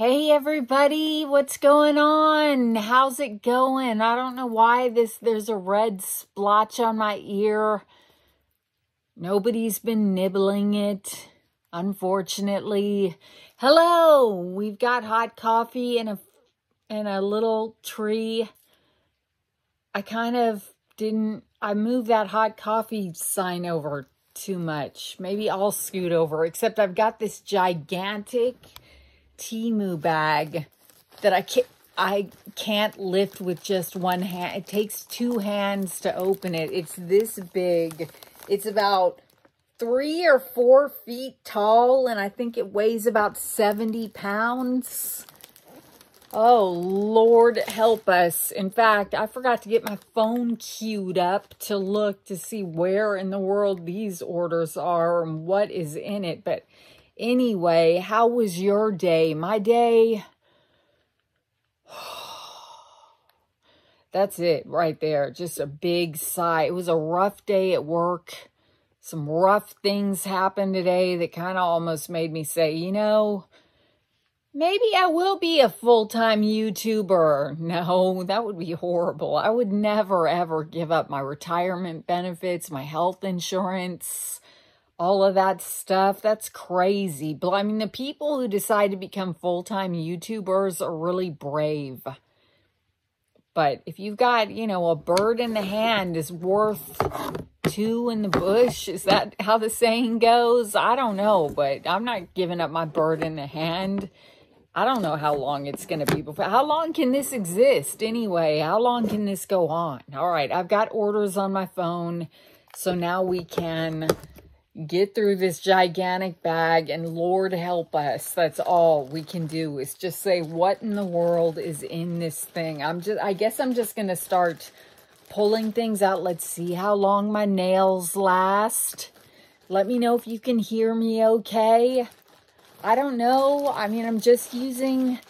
Hey everybody, what's going on? How's it going? I don't know why this there's a red splotch on my ear. Nobody's been nibbling it, unfortunately. Hello, we've got hot coffee and a and a little tree. I kind of didn't I moved that hot coffee sign over too much. Maybe I'll scoot over, except I've got this gigantic Temu bag that I can't, I can't lift with just one hand. It takes two hands to open it. It's this big. It's about three or four feet tall, and I think it weighs about 70 pounds. Oh, Lord help us. In fact, I forgot to get my phone queued up to look to see where in the world these orders are and what is in it. But anyway, how was your day? My day... That's it right there. Just a big sigh. It was a rough day at work. Some rough things happened today that kind of almost made me say, you know Maybe I will be a full-time YouTuber. No, that would be horrible. I would never, ever give up my retirement benefits, my health insurance, all of that stuff. That's crazy. But I mean, the people who decide to become full-time YouTubers are really brave. But if you've got, you know, a bird in the hand is worth two in the bush. Is that how the saying goes? I don't know, but I'm not giving up my bird in the hand I don't know how long it's going to be before. How long can this exist anyway? How long can this go on? All right, I've got orders on my phone. So now we can get through this gigantic bag and Lord help us. That's all we can do is just say what in the world is in this thing. I'm just I guess I'm just going to start pulling things out. Let's see how long my nails last. Let me know if you can hear me okay. I don't know. I mean, I'm just using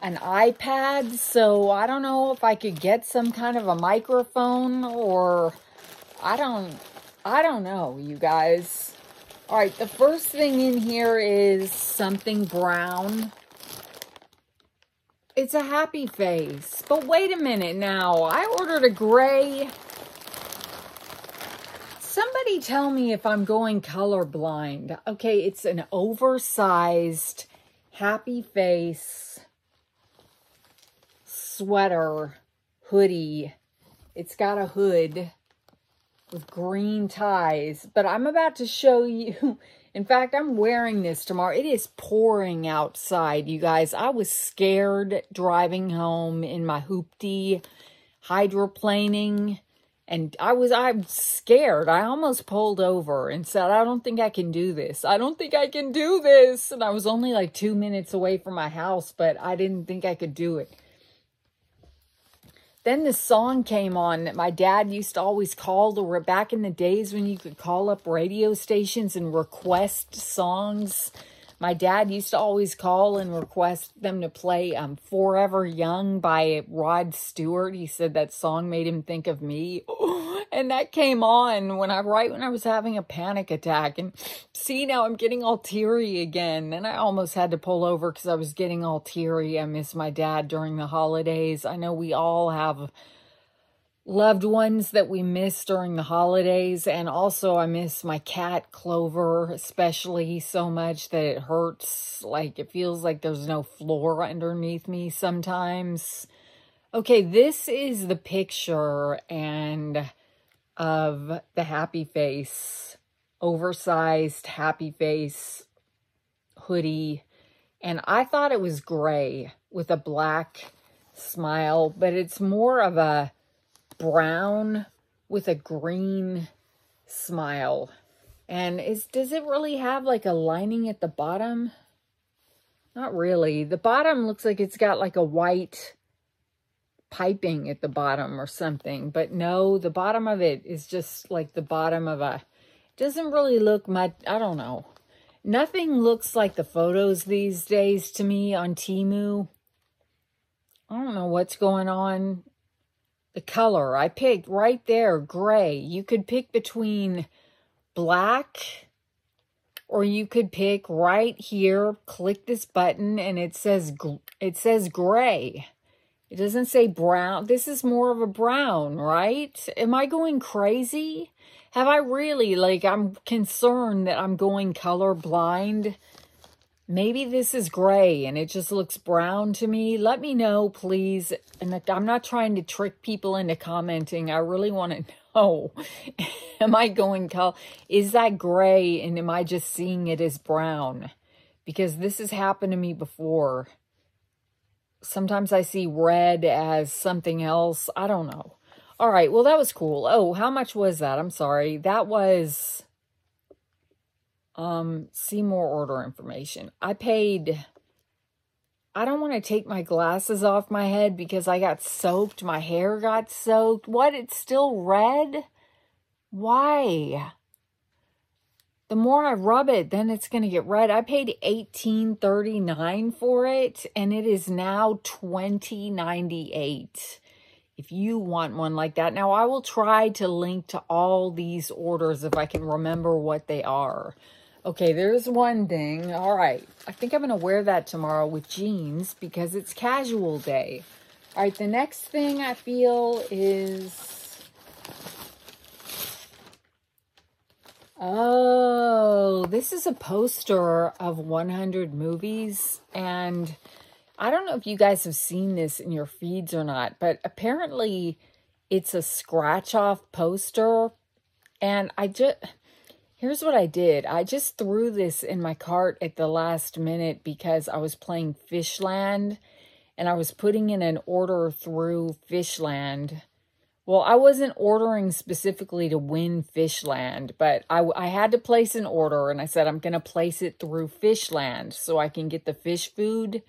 an iPad, so I don't know if I could get some kind of a microphone or I don't, I don't know, you guys. All right, the first thing in here is something brown. It's a happy face. But wait a minute now. I ordered a gray Somebody tell me if I'm going colorblind. Okay, it's an oversized happy face sweater hoodie. It's got a hood with green ties, but I'm about to show you. In fact, I'm wearing this tomorrow. It is pouring outside, you guys. I was scared driving home in my hoopty hydroplaning and I was, I'm scared. I almost pulled over and said, I don't think I can do this. I don't think I can do this. And I was only like two minutes away from my house, but I didn't think I could do it. Then the song came on that my dad used to always call the back in the days when you could call up radio stations and request songs my dad used to always call and request them to play um, Forever Young by Rod Stewart. He said that song made him think of me. And that came on when I, right when I was having a panic attack. And see, now I'm getting all teary again. And I almost had to pull over because I was getting all teary. I miss my dad during the holidays. I know we all have loved ones that we miss during the holidays. And also I miss my cat Clover, especially so much that it hurts. Like it feels like there's no floor underneath me sometimes. Okay, this is the picture and of the happy face, oversized happy face hoodie. And I thought it was gray with a black smile, but it's more of a brown with a green smile. And is does it really have like a lining at the bottom? Not really. The bottom looks like it's got like a white piping at the bottom or something. But no, the bottom of it is just like the bottom of a... Doesn't really look much... I don't know. Nothing looks like the photos these days to me on Temu. I don't know what's going on the color. I picked right there, gray. You could pick between black or you could pick right here, click this button and it says it says gray. It doesn't say brown. This is more of a brown, right? Am I going crazy? Have I really, like, I'm concerned that I'm going color blind. Maybe this is gray and it just looks brown to me. Let me know, please. And I'm not trying to trick people into commenting. I really want to know. am I going color? Is that gray and am I just seeing it as brown? Because this has happened to me before. Sometimes I see red as something else. I don't know. All right, well, that was cool. Oh, how much was that? I'm sorry. That was, um, see more order information. I paid, I don't want to take my glasses off my head because I got soaked. My hair got soaked. What? It's still red? Why? the more I rub it, then it's going to get red. I paid $18.39 for it, and it is now $20.98 if you want one like that. Now, I will try to link to all these orders if I can remember what they are. Okay, there's one thing. All right, I think I'm going to wear that tomorrow with jeans because it's casual day. All right, the next thing I feel is Oh, this is a poster of 100 movies. And I don't know if you guys have seen this in your feeds or not, but apparently it's a scratch off poster. And I just, here's what I did. I just threw this in my cart at the last minute because I was playing Fishland and I was putting in an order through Fishland well, I wasn't ordering specifically to win Fishland, but I, I had to place an order, and I said I'm going to place it through Fishland so I can get the fish food,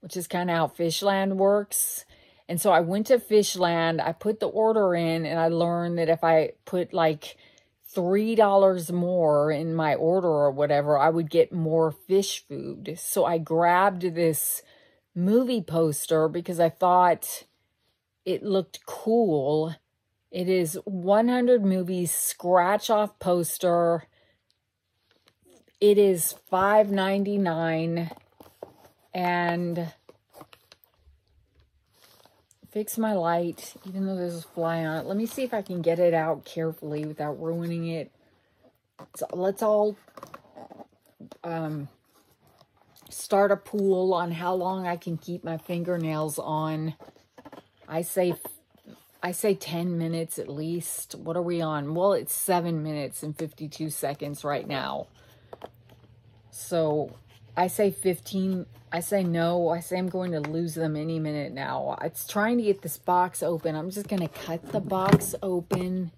which is kind of how Fishland works. And so I went to Fishland, I put the order in, and I learned that if I put like $3 more in my order or whatever, I would get more fish food. So I grabbed this movie poster because I thought it looked cool. It is 100 movies scratch off poster. It is 5.99 and fix my light even though there's a fly on it. Let me see if I can get it out carefully without ruining it. So let's all um, start a pool on how long I can keep my fingernails on. I say I say 10 minutes at least. What are we on? Well, it's 7 minutes and 52 seconds right now. So, I say 15. I say no. I say I'm going to lose them any minute now. It's trying to get this box open. I'm just going to cut the box open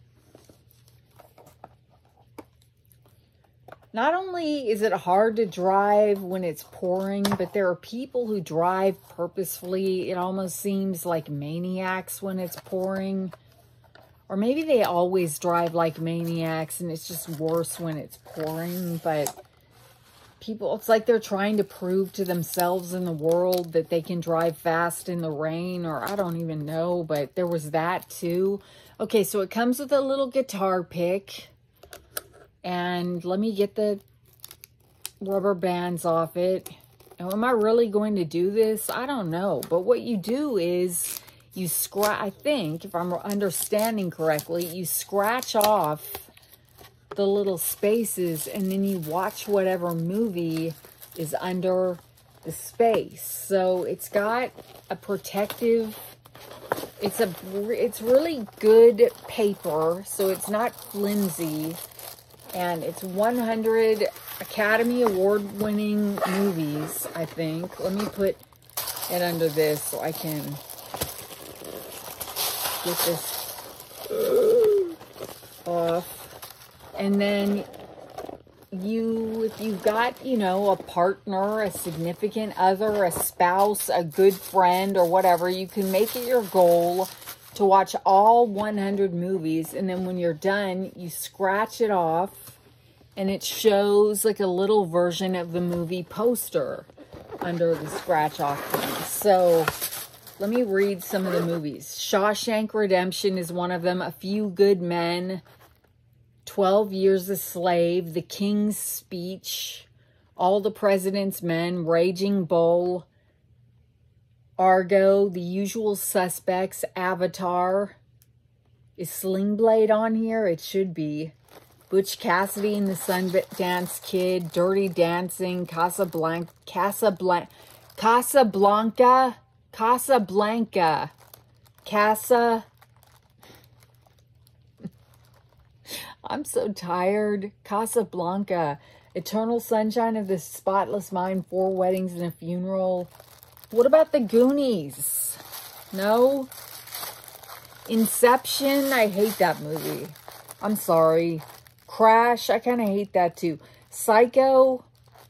Not only is it hard to drive when it's pouring, but there are people who drive purposefully. It almost seems like maniacs when it's pouring. Or maybe they always drive like maniacs and it's just worse when it's pouring. But people, it's like they're trying to prove to themselves in the world that they can drive fast in the rain or I don't even know. But there was that too. Okay, so it comes with a little guitar pick and let me get the rubber bands off it. Now, am I really going to do this? I don't know. But what you do is you scratch, I think, if I'm understanding correctly, you scratch off the little spaces and then you watch whatever movie is under the space. So it's got a protective, it's a, it's really good paper. So it's not flimsy and it's 100 Academy Award winning movies, I think. Let me put it under this so I can get this off. And then you, if you've got, you know, a partner, a significant other, a spouse, a good friend, or whatever, you can make it your goal to watch all 100 movies. And then when you're done, you scratch it off and it shows like a little version of the movie poster under the scratch off thing. So let me read some of the movies. Shawshank Redemption is one of them. A Few Good Men, 12 Years a Slave, The King's Speech, All the President's Men, Raging Bull, Argo, The Usual Suspects, Avatar. Is Sling Blade on here? It should be. Butch Cassidy and the Sundance Kid, Dirty Dancing, Casablanca, Casablanca, Casablanca, Casablanca, Casa. I'm so tired. Casablanca, Eternal Sunshine of the Spotless Mind, Four Weddings and a Funeral. What about the Goonies? No? Inception, I hate that movie. I'm sorry. Crash, I kind of hate that too. Psycho,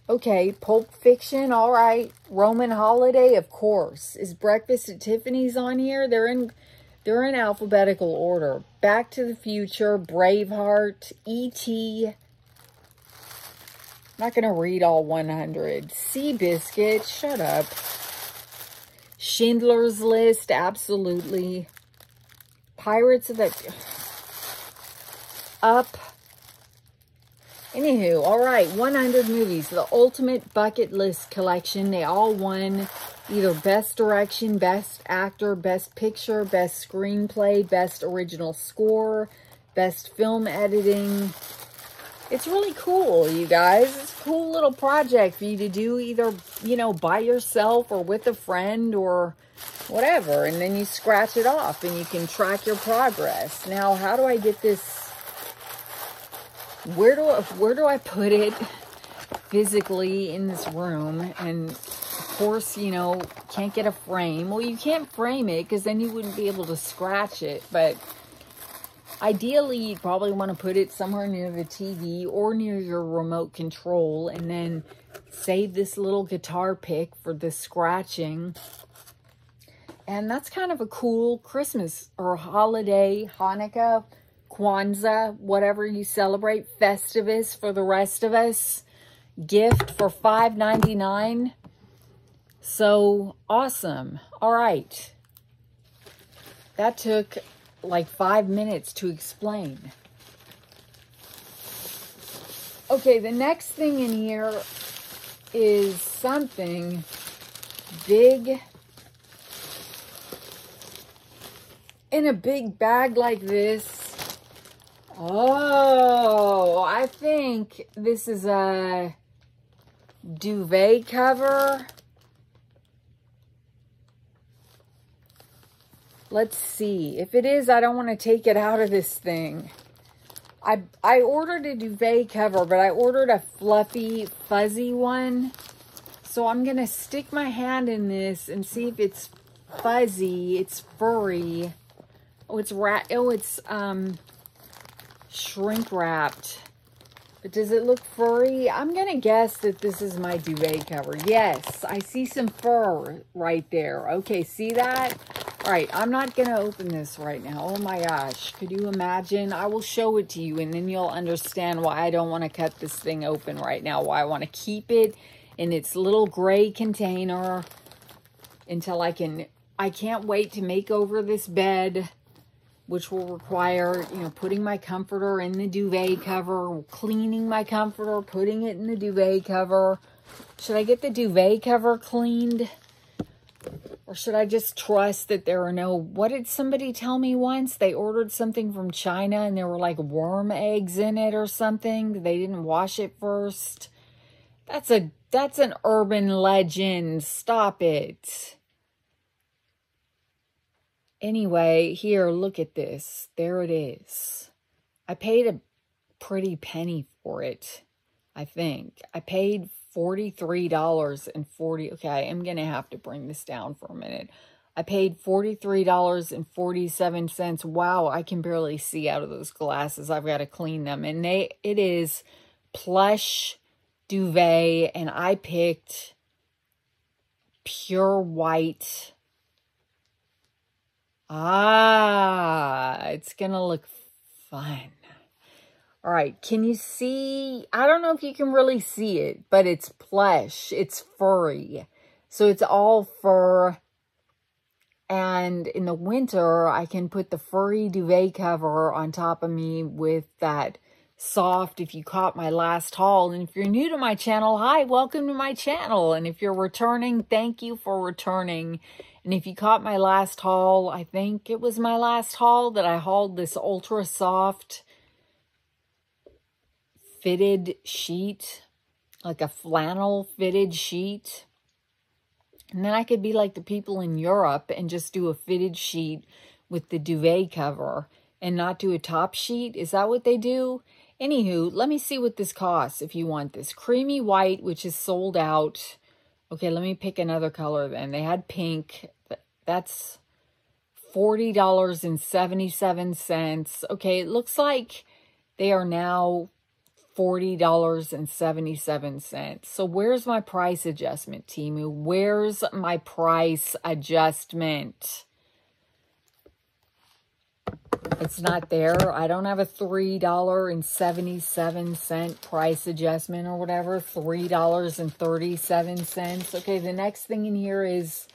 okay. Pulp Fiction, all right. Roman Holiday, of course. Is Breakfast at Tiffany's on here? They're in they're in alphabetical order. Back to the Future, Braveheart, E.T. Not going to read all 100. Seabiscuit, shut up. Schindler's List, absolutely. Pirates of the... Up. Anywho, all right, 100 movies, the ultimate bucket list collection. They all won either Best Direction, Best Actor, Best Picture, Best Screenplay, Best Original Score, Best Film Editing. It's really cool, you guys. It's a cool little project for you to do either, you know, by yourself or with a friend or whatever. And then you scratch it off and you can track your progress. Now, how do I get this? Where do where do I put it physically in this room? And course, you know, can't get a frame. Well, you can't frame it because then you wouldn't be able to scratch it. But ideally, you'd probably want to put it somewhere near the TV or near your remote control and then save this little guitar pick for the scratching and that's kind of a cool Christmas or holiday, Hanukkah, Kwanzaa, whatever you celebrate, Festivus for the rest of us, gift for $5.99. So awesome. All right. That took like five minutes to explain. Okay, the next thing in here is something big in a big bag like this. Oh, I think this is a duvet cover. Let's see. If it is, I don't want to take it out of this thing. I, I ordered a duvet cover, but I ordered a fluffy, fuzzy one. So I'm going to stick my hand in this and see if it's fuzzy, it's furry. Oh, it's rat. Oh, it's um shrink wrapped. But does it look furry? I'm going to guess that this is my duvet cover. Yes, I see some fur right there. Okay, see that? All right, I'm not going to open this right now. Oh my gosh, could you imagine? I will show it to you and then you'll understand why I don't want to cut this thing open right now. Why I want to keep it in its little gray container until I can... I can't wait to make over this bed which will require, you know, putting my comforter in the duvet cover, cleaning my comforter, putting it in the duvet cover. Should I get the duvet cover cleaned? Or should I just trust that there are no... What did somebody tell me once? They ordered something from China and there were like worm eggs in it or something. They didn't wash it first. That's a that's an urban legend. Stop it. Anyway, here, look at this. There it is. I paid a pretty penny for it, I think. I paid $43.40. Okay, I am going to have to bring this down for a minute. I paid $43.47. Wow, I can barely see out of those glasses. I've got to clean them. And they it is plush duvet, and I picked pure white Ah, it's going to look fun. All right, can you see? I don't know if you can really see it, but it's plush. It's furry. So it's all fur. And in the winter, I can put the furry duvet cover on top of me with that soft if you caught my last haul. And if you're new to my channel, hi, welcome to my channel. And if you're returning, thank you for returning. And if you caught my last haul, I think it was my last haul that I hauled this ultra soft fitted sheet, like a flannel fitted sheet. And then I could be like the people in Europe and just do a fitted sheet with the duvet cover and not do a top sheet. Is that what they do? Anywho, let me see what this costs if you want this. Creamy white, which is sold out. Okay, let me pick another color then. They had pink. That's $40.77. Okay, it looks like they are now $40.77. So where's my price adjustment, Temu? Where's my price adjustment? It's not there. I don't have a $3.77 price adjustment or whatever. $3.37. Okay, the next thing in here is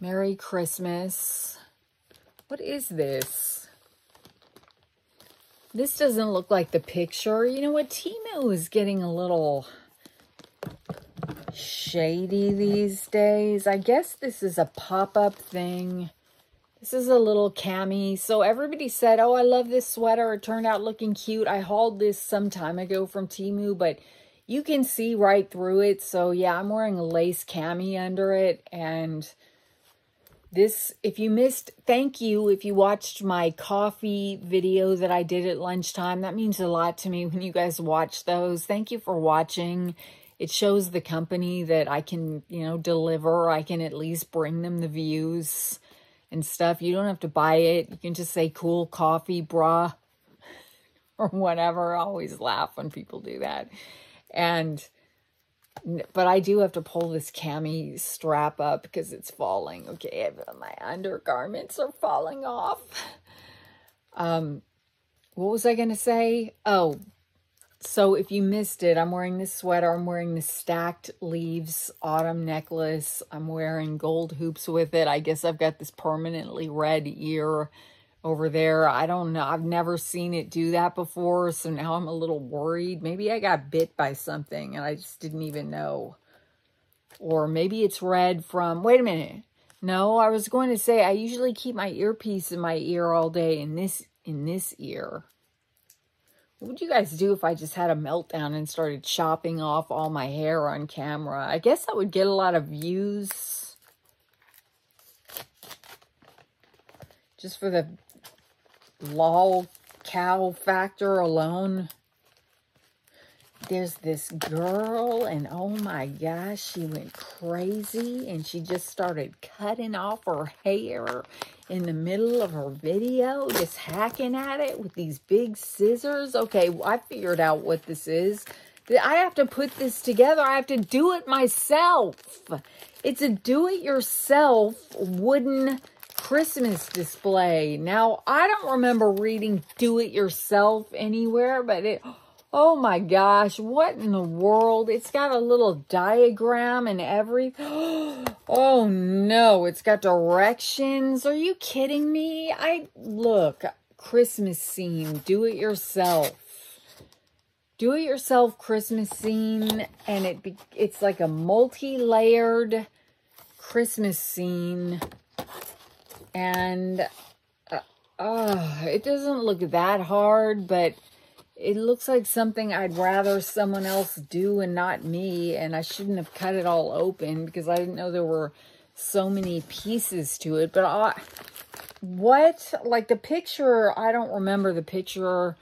Merry Christmas. What is this? This doesn't look like the picture. You know what? Temu is getting a little shady these days. I guess this is a pop-up thing. This is a little cami. So everybody said, oh, I love this sweater. It turned out looking cute. I hauled this some time ago from Temu, but you can see right through it. So yeah, I'm wearing a lace cami under it. And this, if you missed, thank you if you watched my coffee video that I did at lunchtime. That means a lot to me when you guys watch those. Thank you for watching. It shows the company that I can, you know, deliver. I can at least bring them the views and stuff. You don't have to buy it. You can just say cool coffee, brah, or whatever. I always laugh when people do that. And, but I do have to pull this cami strap up because it's falling. Okay, my undergarments are falling off. Um, what was I going to say? Oh, so if you missed it, I'm wearing this sweater. I'm wearing the stacked leaves autumn necklace. I'm wearing gold hoops with it. I guess I've got this permanently red ear over there. I don't know. I've never seen it do that before. So now I'm a little worried. Maybe I got bit by something and I just didn't even know. Or maybe it's red from, wait a minute. No, I was going to say I usually keep my earpiece in my ear all day in this in this ear. What would you guys do if I just had a meltdown and started chopping off all my hair on camera? I guess I would get a lot of views. Just for the lol cow factor alone there's this girl and oh my gosh, she went crazy and she just started cutting off her hair in the middle of her video, just hacking at it with these big scissors. Okay, I figured out what this is. I have to put this together. I have to do it myself. It's a do-it-yourself wooden Christmas display. Now, I don't remember reading do-it-yourself anywhere, but it Oh my gosh, what in the world? It's got a little diagram and everything. Oh no, it's got directions. Are you kidding me? I look, Christmas scene, do it yourself. Do it yourself Christmas scene and it it's like a multi-layered Christmas scene and uh, uh, it doesn't look that hard, but it looks like something I'd rather someone else do and not me. And I shouldn't have cut it all open because I didn't know there were so many pieces to it. But I, what? Like the picture, I don't remember the picture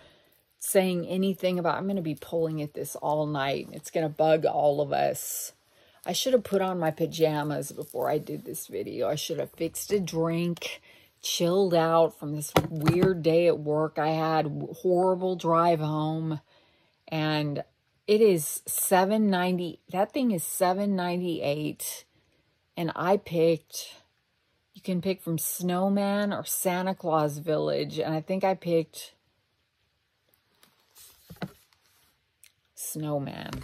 saying anything about, I'm going to be pulling at this all night. It's going to bug all of us. I should have put on my pajamas before I did this video. I should have fixed a drink chilled out from this weird day at work. I had horrible drive home and it is 790 that thing is 798 and I picked you can pick from Snowman or Santa Claus Village and I think I picked Snowman.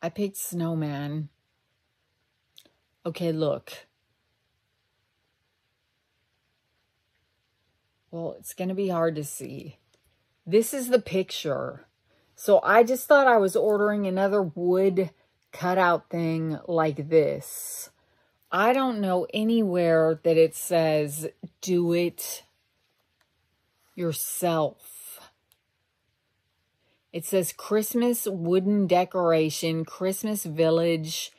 I picked Snowman. Okay, look. Well, it's going to be hard to see. This is the picture. So I just thought I was ordering another wood cutout thing like this. I don't know anywhere that it says do it yourself. It says Christmas wooden decoration, Christmas village,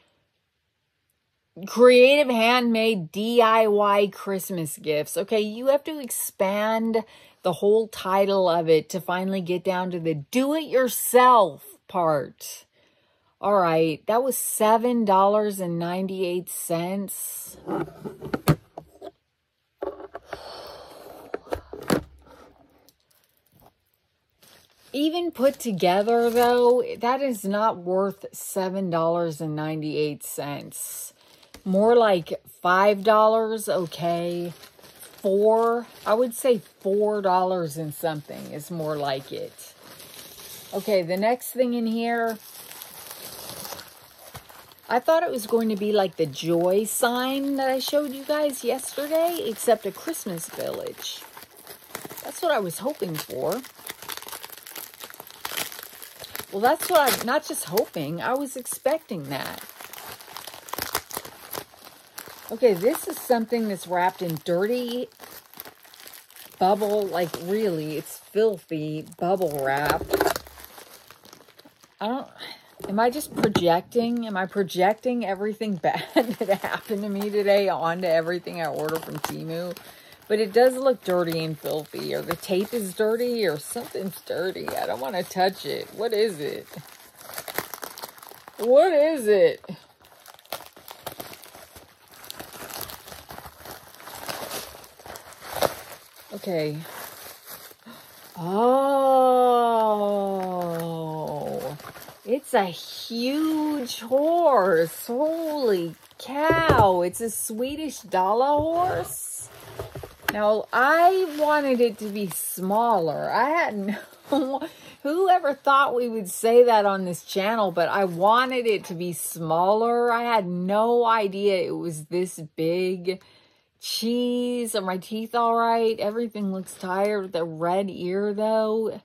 creative handmade DIY Christmas gifts. Okay, you have to expand the whole title of it to finally get down to the do it yourself part. All right, that was $7.98. Even put together, though, that is not worth $7.98. More like $5, okay. Four, I would say $4 and something is more like it. Okay, the next thing in here I thought it was going to be like the joy sign that I showed you guys yesterday, except a Christmas village. That's what I was hoping for. Well, that's what I'm not just hoping, I was expecting that. Okay, this is something that's wrapped in dirty bubble, like really, it's filthy bubble wrap. I don't, Am I just projecting? Am I projecting everything bad that happened to me today onto everything I order from Temu? But it does look dirty and filthy, or the tape is dirty, or something's dirty. I don't want to touch it. What is it? What is it? Okay. Oh. It's a huge horse. Holy cow. It's a Swedish Dala horse. Now, I wanted it to be smaller. I had no... Whoever thought we would say that on this channel, but I wanted it to be smaller. I had no idea it was this big. Cheese. Are my teeth all right? Everything looks tired. The red ear, though.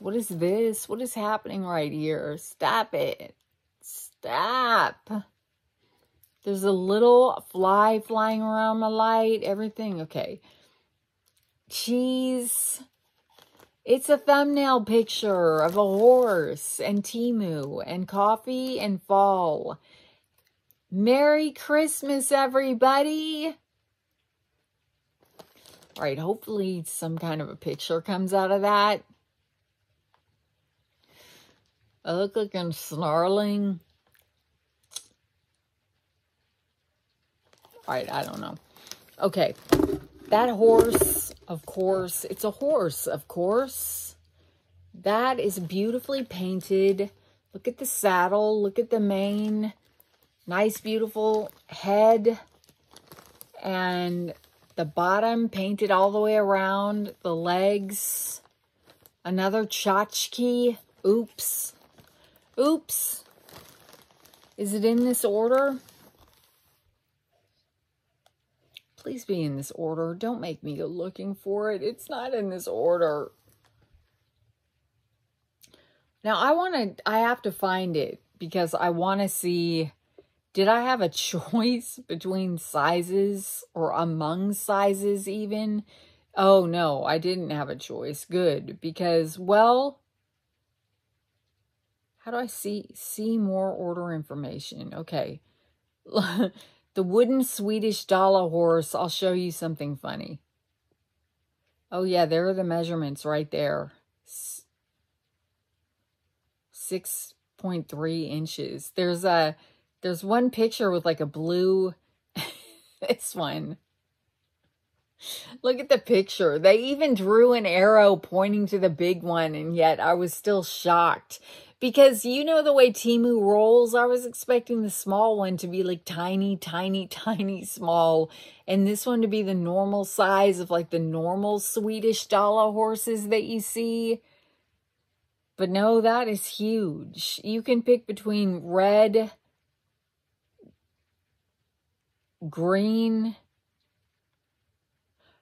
What is this? What is happening right here? Stop it. Stop. There's a little fly flying around my light. Everything. Okay. Cheese. It's a thumbnail picture of a horse and Temu and coffee and fall. Merry Christmas, everybody. All right, hopefully some kind of a picture comes out of that. I look like I'm snarling. All right, I don't know. Okay, that horse, of course, it's a horse, of course. That is beautifully painted. Look at the saddle. Look at the mane. Nice, beautiful head. And the bottom painted all the way around. The legs. Another tchotchke. Oops. Oops. Is it in this order? Please be in this order. Don't make me go looking for it. It's not in this order. Now, I want to, I have to find it because I want to see, did I have a choice between sizes or among sizes even? Oh, no, I didn't have a choice. Good. Because, well, how do I see see more order information? Okay. the wooden Swedish Dala horse. I'll show you something funny. Oh, yeah, there are the measurements right there. 6.3 inches. There's a there's one picture with like a blue this one. Look at the picture. They even drew an arrow pointing to the big one, and yet I was still shocked because you know the way Temu rolls, I was expecting the small one to be like tiny, tiny, tiny small. And this one to be the normal size of like the normal Swedish Dala horses that you see. But no, that is huge. You can pick between red, green,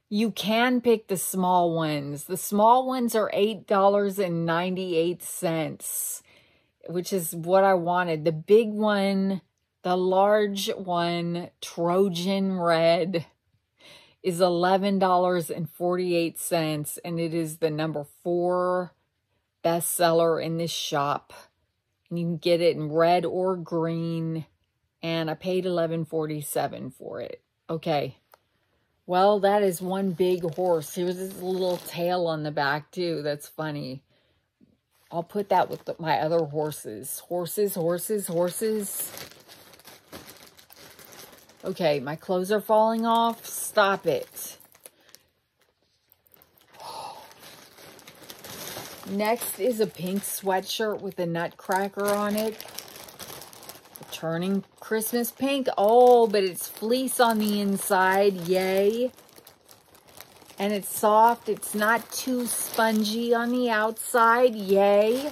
You can pick the small ones. The small ones are $8.98, which is what I wanted. The big one, the large one, Trojan Red, is $11.48, and it is the number four bestseller in this shop. And you can get it in red or green. And I paid $11.47 for it. Okay. Well, that is one big horse. Here's this little tail on the back, too. That's funny. I'll put that with the, my other horses. Horses, horses, horses. Okay, my clothes are falling off. Stop it. Next is a pink sweatshirt with a nutcracker on it. Turning Christmas pink. Oh, but it's fleece on the inside. Yay. And it's soft. It's not too spongy on the outside. Yay.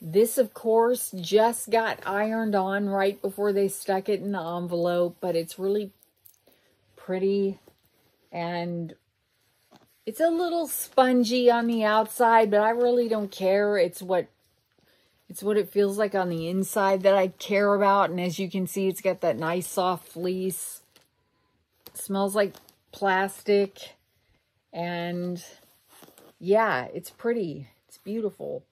This, of course, just got ironed on right before they stuck it in the envelope, but it's really pretty and it's a little spongy on the outside, but I really don't care. It's what it's what it feels like on the inside that I care about. And as you can see, it's got that nice soft fleece. It smells like plastic. And yeah, it's pretty. It's beautiful.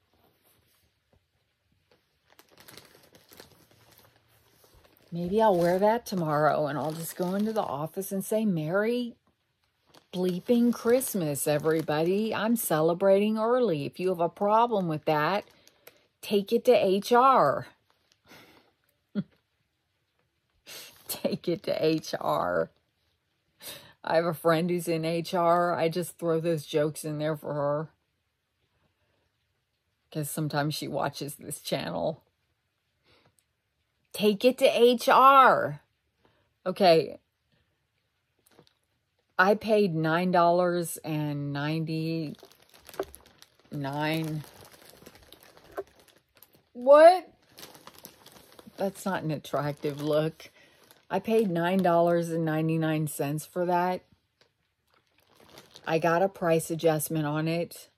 Maybe I'll wear that tomorrow and I'll just go into the office and say, Merry bleeping Christmas, everybody. I'm celebrating early. If you have a problem with that, take it to HR. take it to HR. I have a friend who's in HR. I just throw those jokes in there for her. Because sometimes she watches this channel. Take it to HR. Okay, I paid nine dollars and ninety nine. What? That's not an attractive look. I paid nine dollars and ninety nine cents for that. I got a price adjustment on it.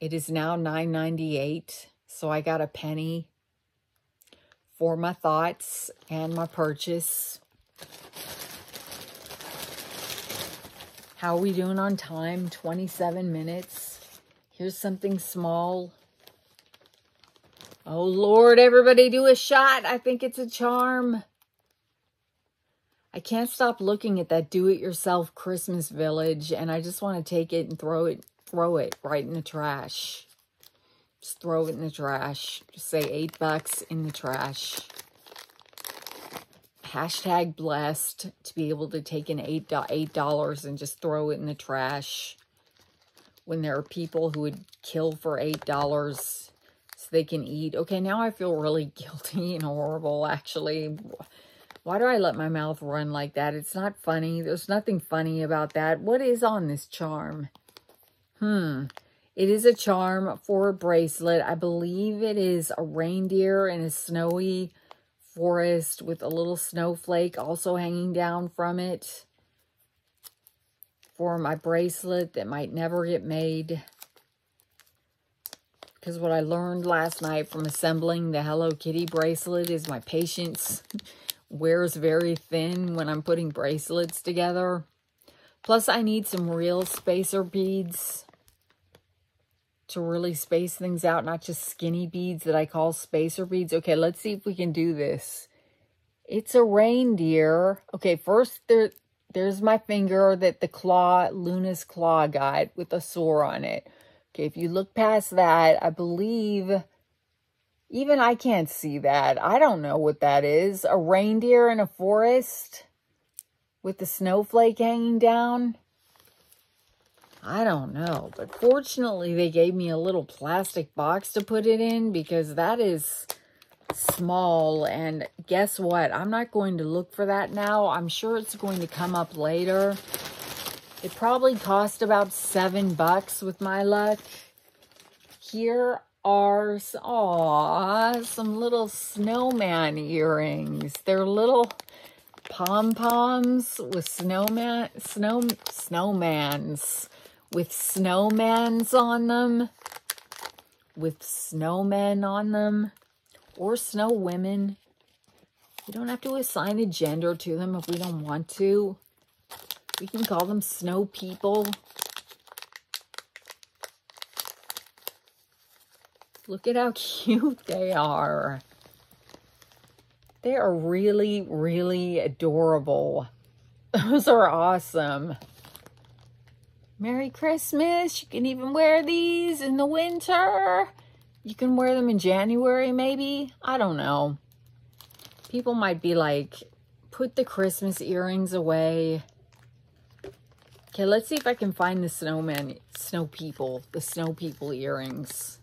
It is now nine ninety eight, so I got a penny for my thoughts and my purchase. How are we doing on time? 27 minutes. Here's something small. Oh, Lord, everybody do a shot. I think it's a charm. I can't stop looking at that do-it-yourself Christmas village, and I just want to take it and throw it, throw it right in the trash. Just throw it in the trash. Just say eight bucks in the trash hashtag blessed to be able to take an eight $8 and just throw it in the trash when there are people who would kill for $8 so they can eat. Okay, now I feel really guilty and horrible, actually. Why do I let my mouth run like that? It's not funny. There's nothing funny about that. What is on this charm? Hmm. It is a charm for a bracelet. I believe it is a reindeer in a snowy forest with a little snowflake also hanging down from it for my bracelet that might never get made. Because what I learned last night from assembling the Hello Kitty bracelet is my patience wears very thin when I'm putting bracelets together. Plus, I need some real spacer beads to really space things out, not just skinny beads that I call spacer beads. Okay, let's see if we can do this. It's a reindeer. Okay, first there, there's my finger that the claw, Luna's claw got with a sore on it. Okay, if you look past that, I believe, even I can't see that. I don't know what that is. A reindeer in a forest with the snowflake hanging down. I don't know. But fortunately, they gave me a little plastic box to put it in because that is small. And guess what? I'm not going to look for that now. I'm sure it's going to come up later. It probably cost about seven bucks with my luck. Here are, aw, some little snowman earrings. They're little, pom-poms with snowman, snow, snowmans, with snowmans on them, with snowmen on them, or snow women. We don't have to assign a gender to them if we don't want to. We can call them snow people. Look at how cute they are. They are really, really adorable. Those are awesome. Merry Christmas. You can even wear these in the winter. You can wear them in January, maybe. I don't know. People might be like, put the Christmas earrings away. Okay, let's see if I can find the snowman, snow people, the snow people earrings.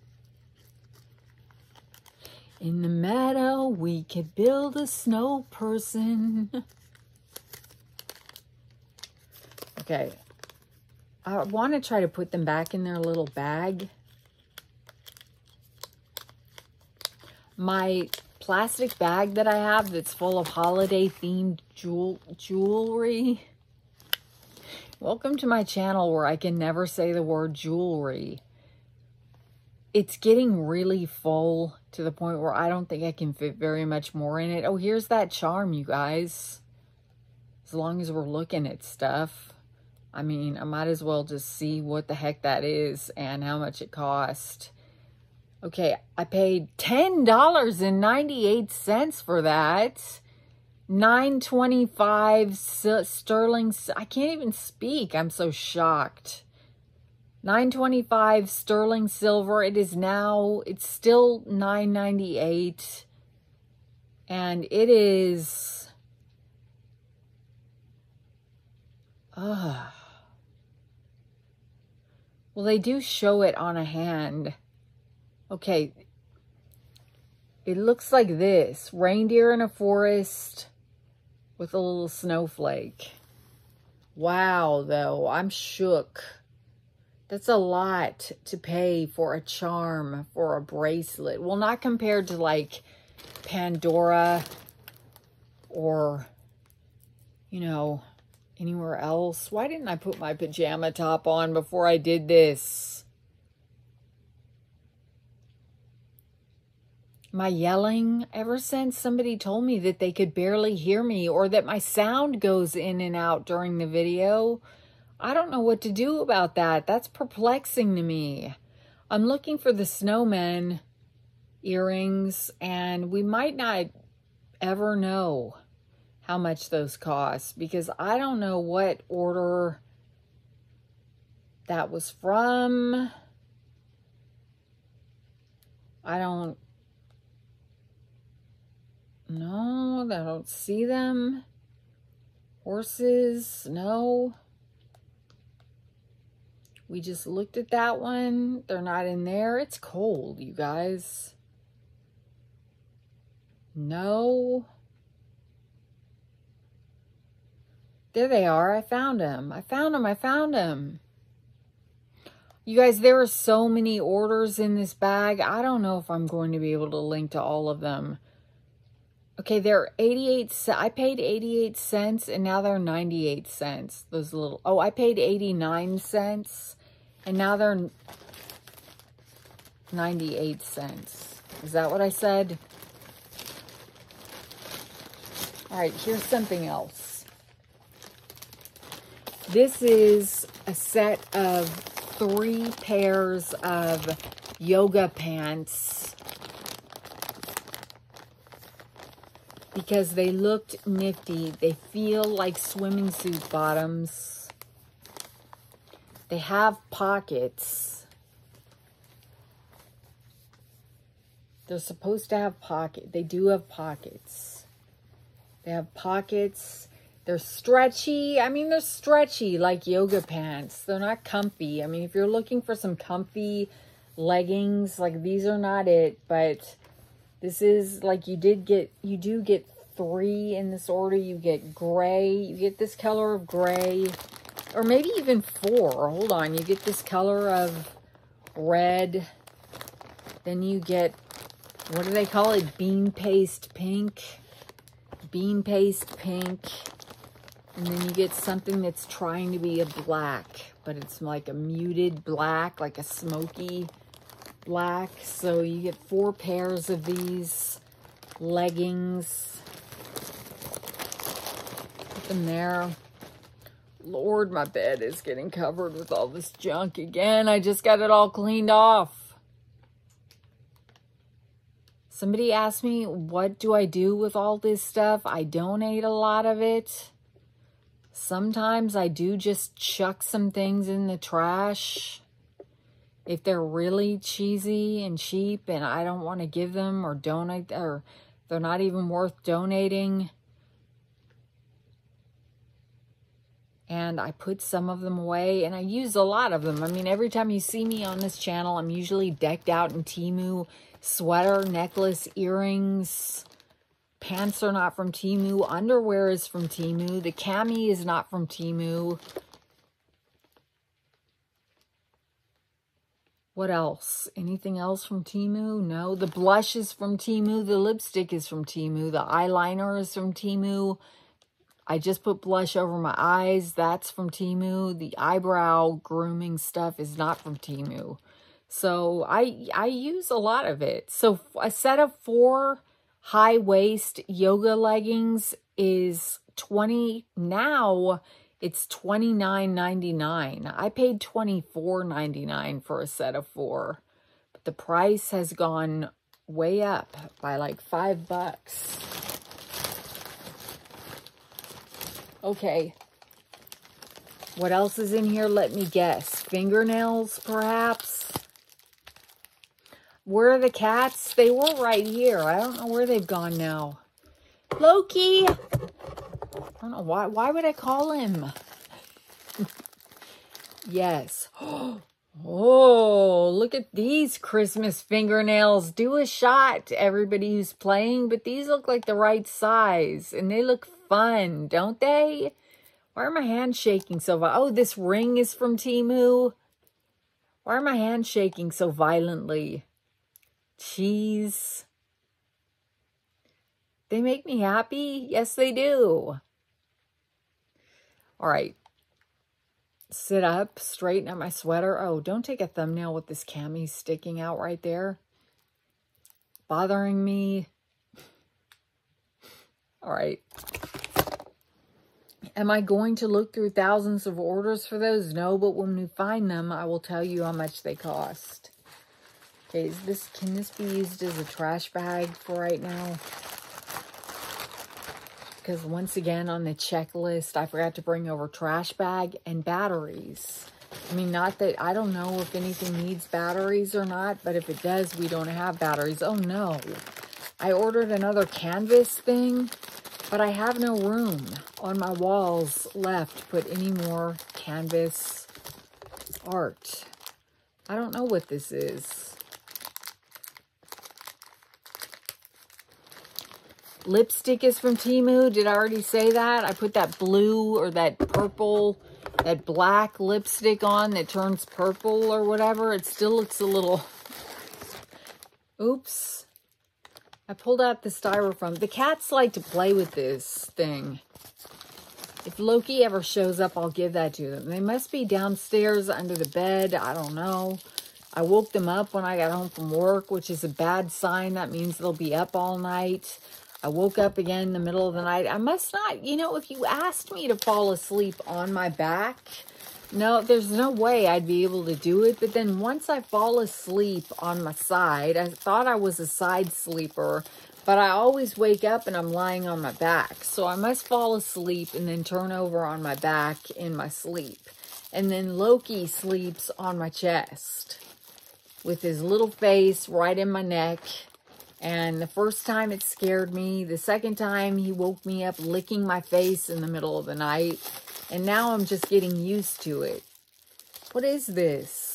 In the meadow, we could build a snow person. okay. I want to try to put them back in their little bag. My plastic bag that I have that's full of holiday themed jewel jewelry. Welcome to my channel where I can never say the word jewelry it's getting really full to the point where I don't think I can fit very much more in it. Oh, here's that charm, you guys. As long as we're looking at stuff. I mean, I might as well just see what the heck that is and how much it cost. Okay, I paid $10.98 for that. 925 sterling. I can't even speak. I'm so shocked. 925 sterling silver. It is now, it's still 998 and it is, uh, well, they do show it on a hand. Okay. It looks like this. Reindeer in a forest with a little snowflake. Wow, though. I'm shook. That's a lot to pay for a charm, for a bracelet. Well, not compared to like Pandora or, you know, anywhere else. Why didn't I put my pajama top on before I did this? My yelling, ever since somebody told me that they could barely hear me or that my sound goes in and out during the video, I don't know what to do about that. That's perplexing to me. I'm looking for the snowman earrings, and we might not ever know how much those cost because I don't know what order that was from. I don't no, I don't see them. Horses, no. We just looked at that one. They're not in there. It's cold, you guys. No. There they are. I found them. I found them. I found them. You guys, there are so many orders in this bag. I don't know if I'm going to be able to link to all of them. Okay, they're 88 cents. I paid 88 cents and now they're 98 cents. Those little, oh, I paid 89 cents and now they're 98 cents. Is that what I said? All right, here's something else. This is a set of three pairs of yoga pants because they looked nifty. They feel like swimming suit bottoms. They have pockets. They're supposed to have pocket. They do have pockets. They have pockets. They're stretchy. I mean, they're stretchy like yoga pants. They're not comfy. I mean, if you're looking for some comfy leggings, like these are not it, but this is like you did get, you do get three in this order. You get gray. You get this color of gray or maybe even four. Hold on, you get this color of red. Then you get, what do they call it? Bean paste pink. bean paste pink. And then you get something that's trying to be a black, but it's like a muted black, like a smoky black. So you get four pairs of these leggings. Put them there. Lord, my bed is getting covered with all this junk again. I just got it all cleaned off. Somebody asked me, what do I do with all this stuff? I donate a lot of it. Sometimes I do just chuck some things in the trash. If they're really cheesy and cheap and I don't want to give them or donate or they're not even worth donating. And I put some of them away and I use a lot of them. I mean, every time you see me on this channel, I'm usually decked out in Temu sweater, necklace, earrings, Pants are not from Temu. Underwear is from Temu. The cami is not from Temu. What else? Anything else from Temu? No. The blush is from Temu. The lipstick is from Temu. The eyeliner is from Temu. I just put blush over my eyes. That's from Temu. The eyebrow grooming stuff is not from Temu. So I I use a lot of it. So a set of four high waist yoga leggings is 20 now it's $29.99. I paid $24.99 for a set of four. But the price has gone way up by like five bucks. Okay. What else is in here? Let me guess. Fingernails, perhaps? Where are the cats? They were right here. I don't know where they've gone now. Loki! I don't know. Why, why would I call him? yes. Oh, look at these Christmas fingernails. Do a shot everybody who's playing, but these look like the right size, and they look fun, don't they? Why are my hands shaking so violently? Oh, this ring is from Temu. Why are my hands shaking so violently? cheese. They make me happy. Yes, they do. All right. Sit up, straighten up my sweater. Oh, don't take a thumbnail with this cami sticking out right there. Bothering me. All right. Am I going to look through thousands of orders for those? No, but when we find them, I will tell you how much they cost. Okay, is this can this be used as a trash bag for right now? Because once again on the checklist, I forgot to bring over trash bag and batteries. I mean, not that, I don't know if anything needs batteries or not, but if it does, we don't have batteries. Oh no, I ordered another canvas thing, but I have no room on my walls left to put any more canvas art. I don't know what this is. Lipstick is from Temu. Did I already say that? I put that blue or that purple, that black lipstick on that turns purple or whatever. It still looks a little... Oops. I pulled out the styrofoam. The cats like to play with this thing. If Loki ever shows up, I'll give that to them. They must be downstairs under the bed. I don't know. I woke them up when I got home from work, which is a bad sign. That means they'll be up all night. I woke up again in the middle of the night. I must not, you know, if you asked me to fall asleep on my back, no, there's no way I'd be able to do it. But then once I fall asleep on my side, I thought I was a side sleeper, but I always wake up and I'm lying on my back. So I must fall asleep and then turn over on my back in my sleep. And then Loki sleeps on my chest with his little face right in my neck and the first time it scared me. The second time he woke me up licking my face in the middle of the night. And now I'm just getting used to it. What is this?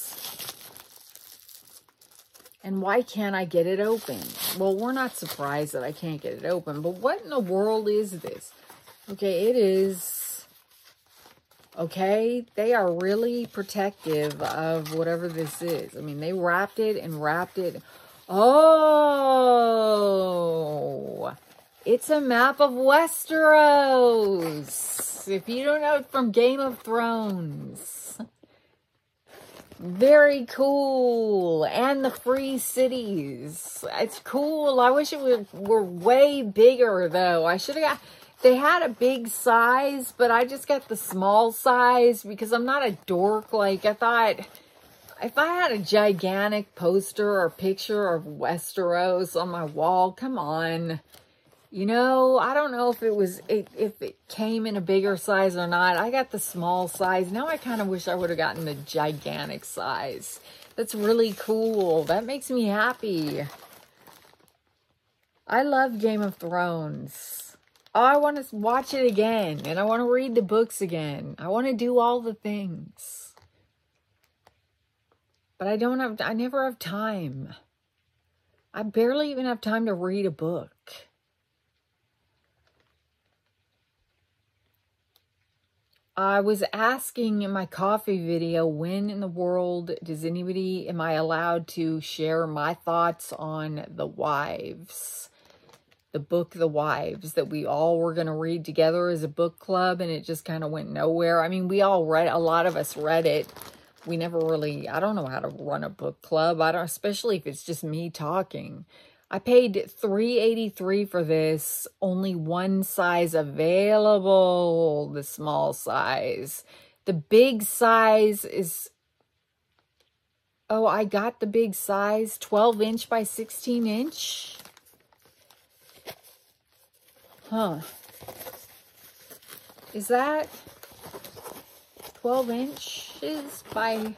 And why can't I get it open? Well, we're not surprised that I can't get it open. But what in the world is this? Okay, it is... Okay, they are really protective of whatever this is. I mean, they wrapped it and wrapped it... Oh, It's a map of Westeros. If you don't know from Game of Thrones. Very cool. And the free cities. It's cool. I wish it were, were way bigger though. I should have got, they had a big size, but I just got the small size because I'm not a dork. Like I thought, if I had a gigantic poster or picture of Westeros on my wall, come on. You know, I don't know if it was, if it came in a bigger size or not. I got the small size. Now I kind of wish I would have gotten the gigantic size. That's really cool. That makes me happy. I love Game of Thrones. Oh, I want to watch it again. And I want to read the books again. I want to do all the things. But I don't have, I never have time. I barely even have time to read a book. I was asking in my coffee video, when in the world does anybody, am I allowed to share my thoughts on The Wives? The book, The Wives, that we all were going to read together as a book club, and it just kind of went nowhere. I mean, we all read, a lot of us read it. We never really, I don't know how to run a book club. I don't, especially if it's just me talking. I paid three eighty three for this. Only one size available, the small size. The big size is... Oh, I got the big size, 12 inch by 16 inch. Huh. Is that 12 inches by...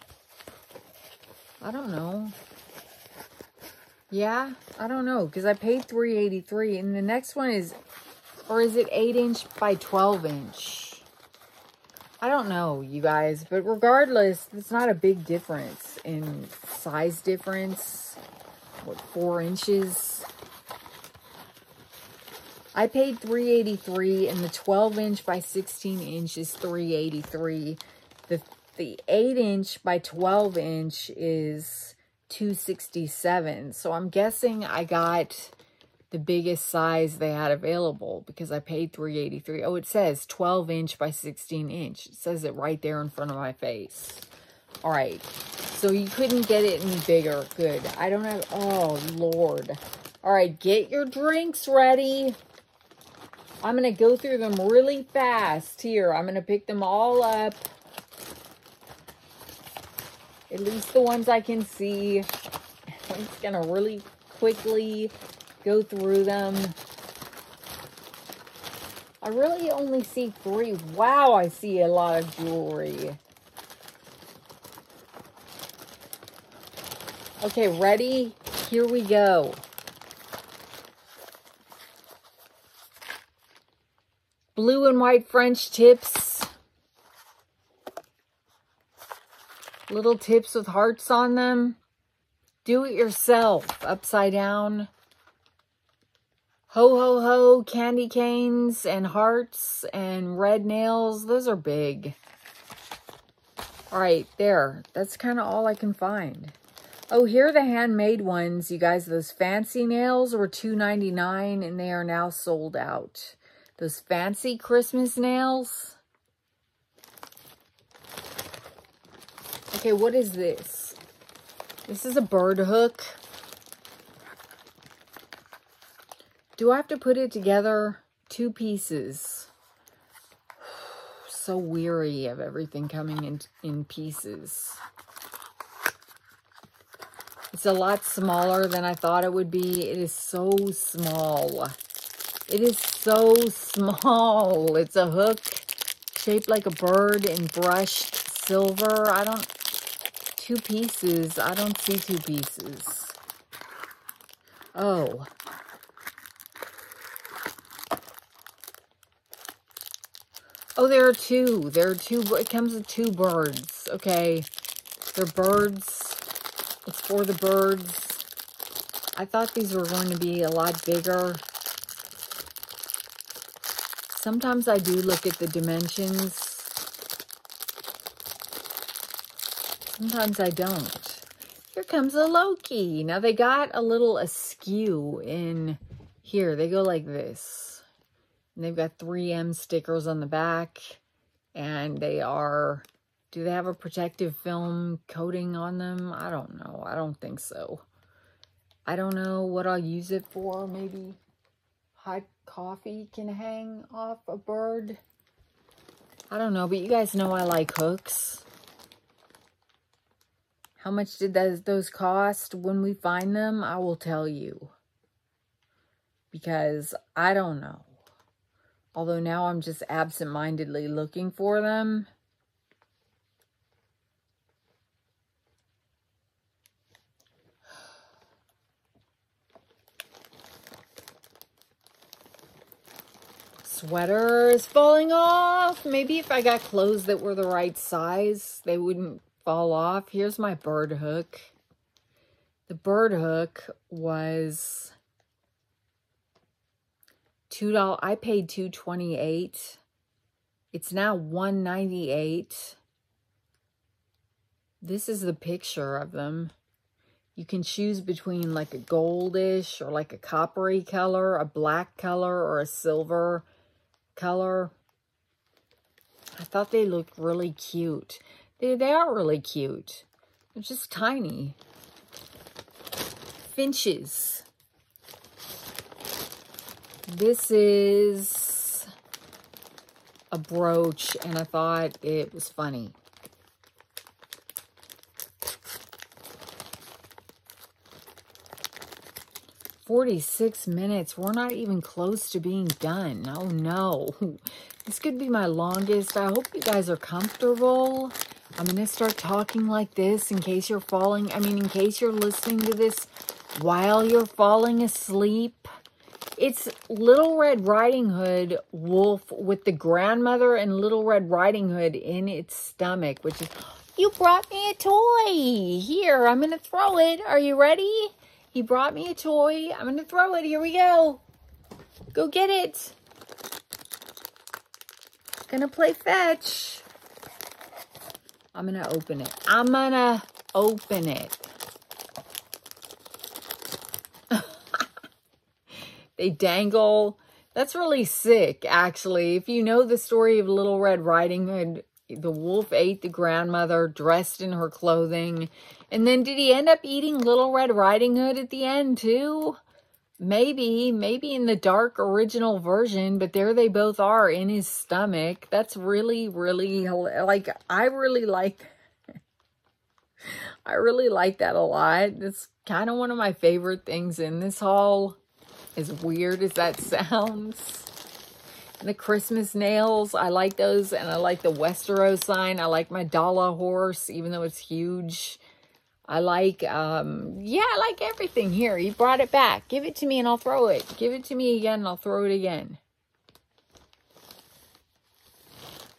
I don't know. Yeah, I don't know because I paid 383 and the next one is, or is it 8 inch by 12 inch? I don't know, you guys, but regardless, it's not a big difference in size difference. What, 4 inches? I paid 383 and the 12 inch by 16 inch is 383. The, the 8 inch by 12 inch is 267 So I'm guessing I got the biggest size they had available because I paid 383 Oh, it says 12 inch by 16 inch. It says it right there in front of my face. All right. So you couldn't get it any bigger. Good. I don't have... Oh, Lord. All right. Get your drinks ready. I'm going to go through them really fast here. I'm going to pick them all up. At least the ones I can see. I'm just going to really quickly go through them. I really only see three. Wow, I see a lot of jewelry. Okay, ready? Here we go. Blue and white French tips little tips with hearts on them. Do it yourself, upside down. Ho, ho, ho, candy canes and hearts and red nails. Those are big. All right, there. That's kind of all I can find. Oh, here are the handmade ones, you guys. Those fancy nails were $2.99 and they are now sold out. Those fancy Christmas nails Okay, what is this? This is a bird hook. Do I have to put it together? Two pieces. so weary of everything coming in, in pieces. It's a lot smaller than I thought it would be. It is so small. It is so small. It's a hook shaped like a bird and brushed silver. I don't two pieces. I don't see two pieces. Oh. Oh, there are two. There are two. It comes with two birds. Okay. They're birds. It's for the birds. I thought these were going to be a lot bigger. Sometimes I do look at the dimensions Sometimes I don't. Here comes a Loki. Now, they got a little askew in Here, they go like this. And they've got 3M stickers on the back. And they are, do they have a protective film coating on them? I don't know. I don't think so. I don't know what I'll use it for. Maybe hot coffee can hang off a bird. I don't know, but you guys know I like hooks. How much did those, cost? When we find them, I will tell you. Because I don't know. Although now I'm just absent-mindedly looking for them. sweater is falling off. Maybe if I got clothes that were the right size, they wouldn't fall off. Here's my bird hook. The bird hook was $2. I paid two twenty eight. It's now one ninety eight. This is the picture of them. You can choose between like a goldish or like a coppery color, a black color, or a silver color. I thought they looked really cute. They, they are really cute. They're just tiny. Finches. This is a brooch, and I thought it was funny. 46 minutes. We're not even close to being done. Oh, no. This could be my longest. I hope you guys are comfortable. I'm going to start talking like this in case you're falling. I mean, in case you're listening to this while you're falling asleep. It's Little Red Riding Hood wolf with the grandmother and Little Red Riding Hood in its stomach, which is, you brought me a toy. Here, I'm going to throw it. Are you ready? He brought me a toy. I'm going to throw it. Here we go. Go get it. Gonna play fetch. I'm gonna open it. I'm gonna open it. they dangle. That's really sick, actually. If you know the story of Little Red Riding Hood, the wolf ate the grandmother dressed in her clothing and then did he end up eating Little Red Riding Hood at the end too? Maybe, maybe in the dark original version, but there they both are in his stomach. That's really, really, like, I really like, I really like that a lot. It's kind of one of my favorite things in this haul, as weird as that sounds. the Christmas nails, I like those, and I like the Westeros sign. I like my Dala horse, even though it's huge. I like, um, yeah, I like everything here. He brought it back. Give it to me and I'll throw it. Give it to me again and I'll throw it again.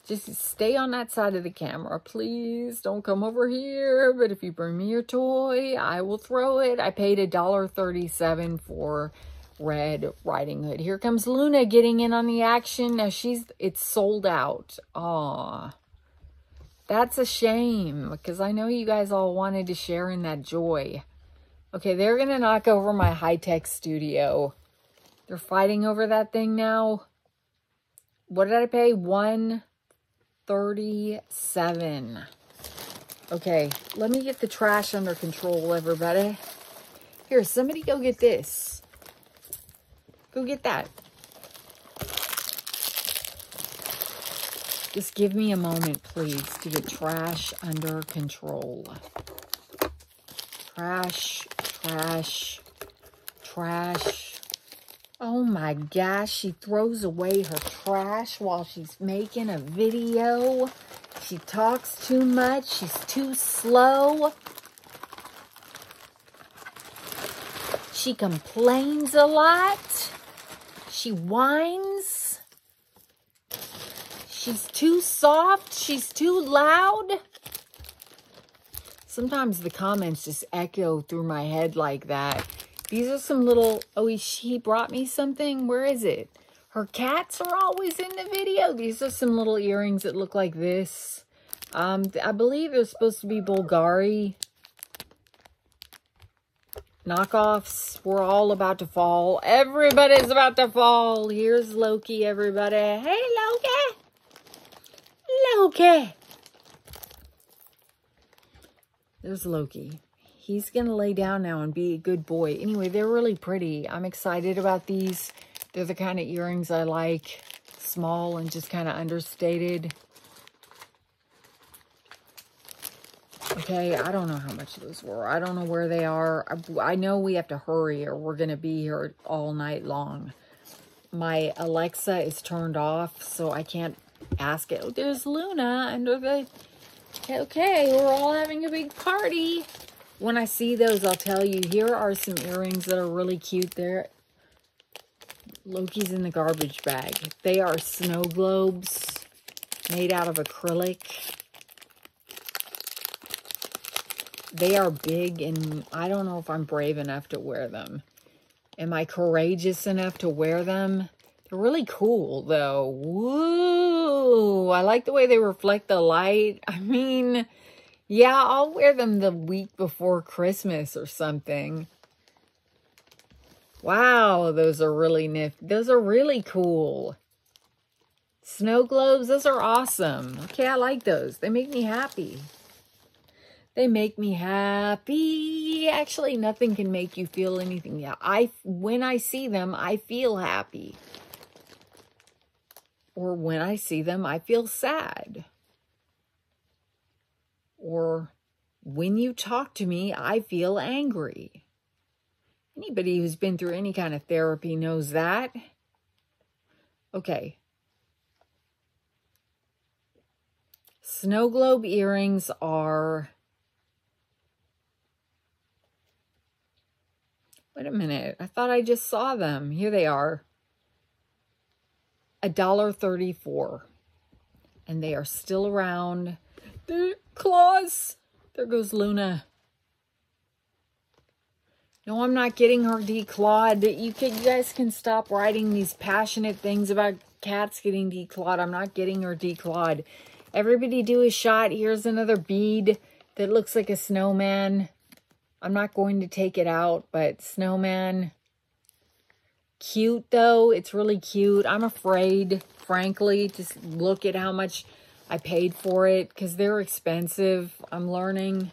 Just stay on that side of the camera, please. Don't come over here. But if you bring me your toy, I will throw it. I paid a dollar thirty-seven for Red Riding Hood. Here comes Luna getting in on the action. Now she's, it's sold out. Aw. That's a shame because I know you guys all wanted to share in that joy. Okay, they're going to knock over my high-tech studio. They're fighting over that thing now. What did I pay? 137 Okay, let me get the trash under control, everybody. Here, somebody go get this. Go get that. Just give me a moment, please, to get trash under control. Trash, trash, trash. Oh my gosh, she throws away her trash while she's making a video. She talks too much. She's too slow. She complains a lot. She whines. She's too soft. She's too loud. Sometimes the comments just echo through my head like that. These are some little, oh, she brought me something. Where is it? Her cats are always in the video. These are some little earrings that look like this. Um, I believe they're supposed to be Bulgari. knockoffs. We're all about to fall. Everybody's about to fall. Here's Loki, everybody. Hey, Loki. Loki. There's Loki. He's going to lay down now and be a good boy. Anyway, they're really pretty. I'm excited about these. They're the kind of earrings I like. Small and just kind of understated. Okay, I don't know how much those were. I don't know where they are. I, I know we have to hurry or we're going to be here all night long. My Alexa is turned off, so I can't ask it. Oh, there's Luna under the... Okay, we're all having a big party. When I see those, I'll tell you. Here are some earrings that are really cute. There, Loki's in the garbage bag. They are snow globes made out of acrylic. They are big, and I don't know if I'm brave enough to wear them. Am I courageous enough to wear them? They're really cool, though. Woo! I like the way they reflect the light. I mean, yeah, I'll wear them the week before Christmas or something. Wow, those are really nifty. Those are really cool. Snow globes, those are awesome. Okay, I like those. They make me happy. They make me happy. Actually, nothing can make you feel anything. Yeah, I when I see them, I feel happy. Or when I see them, I feel sad. Or when you talk to me, I feel angry. Anybody who's been through any kind of therapy knows that. Okay. Snow globe earrings are Wait a minute. I thought I just saw them. Here they are. A dollar thirty-four. And they are still around. The claws. There goes Luna. No, I'm not getting her declawed. You, can, you guys can stop writing these passionate things about cats getting declawed. I'm not getting her declawed. Everybody do a shot. Here's another bead that looks like a snowman. I'm not going to take it out, but snowman. Cute, though. It's really cute. I'm afraid, frankly, to look at how much I paid for it because they're expensive. I'm learning.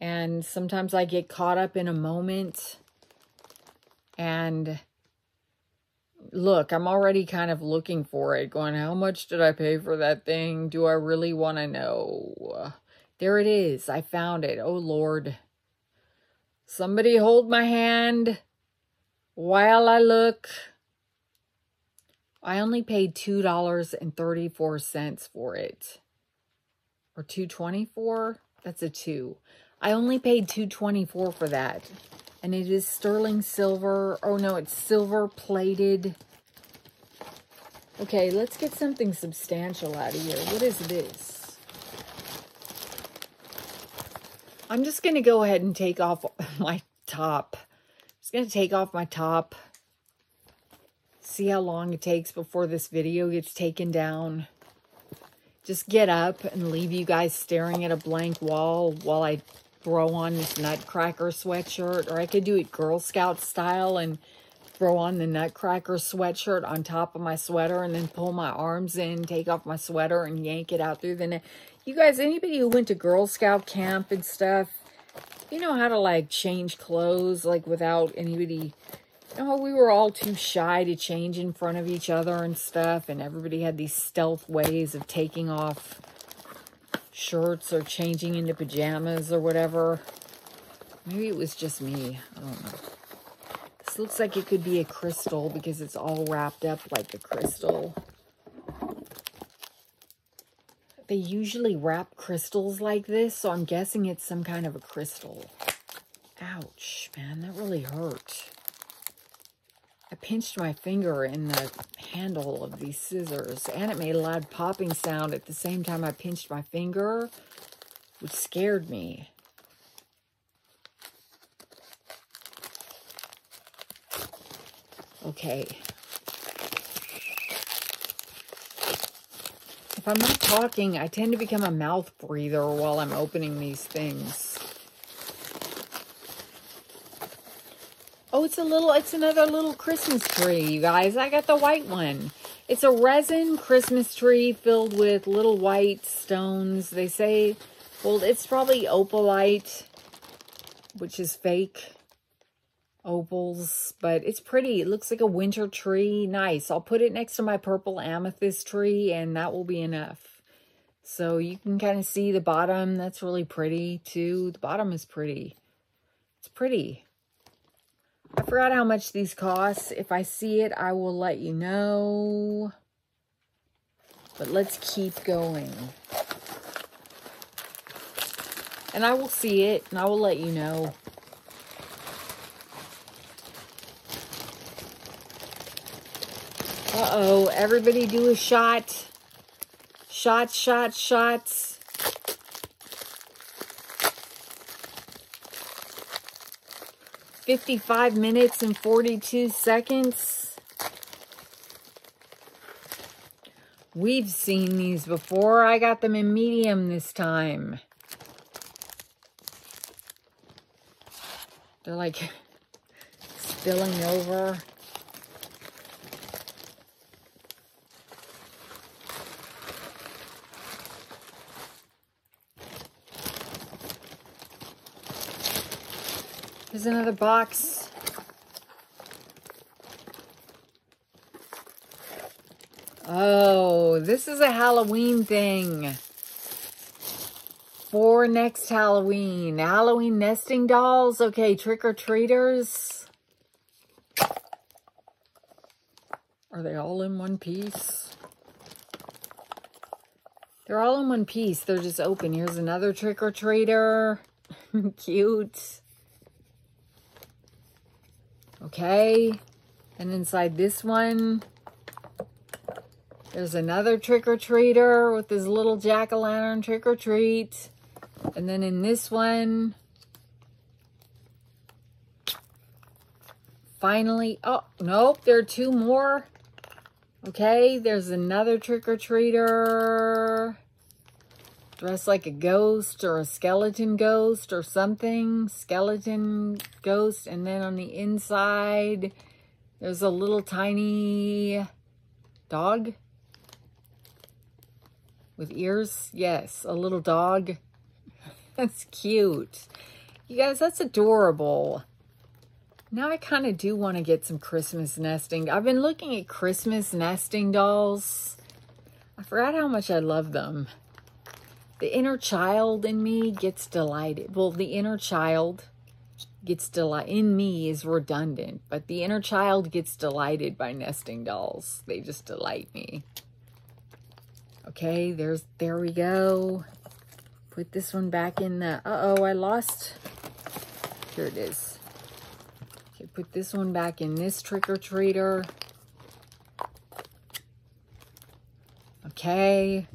And sometimes I get caught up in a moment. And look, I'm already kind of looking for it, going, how much did I pay for that thing? Do I really want to know? There it is. I found it. Oh, Lord. Somebody hold my hand while I look. I only paid $2.34 for it. Or 224 That's a 2 I only paid 224 for that. And it is sterling silver. Oh, no, it's silver plated. Okay, let's get something substantial out of here. What is this? I'm just going to go ahead and take off my top. Just going to take off my top. See how long it takes before this video gets taken down. Just get up and leave you guys staring at a blank wall while I throw on this Nutcracker sweatshirt. Or I could do it Girl Scout style and throw on the Nutcracker sweatshirt on top of my sweater and then pull my arms in, take off my sweater and yank it out through the neck. You guys, anybody who went to Girl Scout camp and stuff, you know how to like change clothes like without anybody, you know, we were all too shy to change in front of each other and stuff. And everybody had these stealth ways of taking off shirts or changing into pajamas or whatever. Maybe it was just me. I don't know. This looks like it could be a crystal because it's all wrapped up like a crystal. They usually wrap crystals like this, so I'm guessing it's some kind of a crystal. Ouch, man, that really hurt. I pinched my finger in the handle of these scissors, and it made a loud popping sound at the same time I pinched my finger, which scared me. Okay, If I'm not talking, I tend to become a mouth breather while I'm opening these things. Oh, it's a little, it's another little Christmas tree, you guys. I got the white one. It's a resin Christmas tree filled with little white stones. They say, well, it's probably opalite, which is fake opals, but it's pretty. It looks like a winter tree. Nice. I'll put it next to my purple amethyst tree, and that will be enough. So you can kind of see the bottom. That's really pretty, too. The bottom is pretty. It's pretty. I forgot how much these cost. If I see it, I will let you know. But let's keep going. And I will see it, and I will let you know. Uh-oh, everybody do a shot. Shots, shots, shots. Fifty-five minutes and forty-two seconds. We've seen these before. I got them in medium this time. They're like spilling over. Another box. Oh, this is a Halloween thing. For next Halloween. Halloween nesting dolls. Okay, trick-or-treaters. Are they all in one piece? They're all in one piece. They're just open. Here's another trick-or-treater. Cute. Okay. And inside this one, there's another trick-or-treater with his little jack-o'-lantern trick-or-treat. And then in this one, finally, oh, nope, there are two more. Okay, there's another trick-or-treater dressed like a ghost or a skeleton ghost or something. Skeleton ghost. And then on the inside, there's a little tiny dog with ears. Yes, a little dog. that's cute. You guys, that's adorable. Now I kind of do want to get some Christmas nesting. I've been looking at Christmas nesting dolls. I forgot how much I love them the inner child in me gets delighted. Well, the inner child gets delight in me is redundant, but the inner child gets delighted by nesting dolls. They just delight me. Okay, there's there we go. Put this one back in the uh-oh, I lost. Here it is. Okay, put this one back in this trick-or-treater. Okay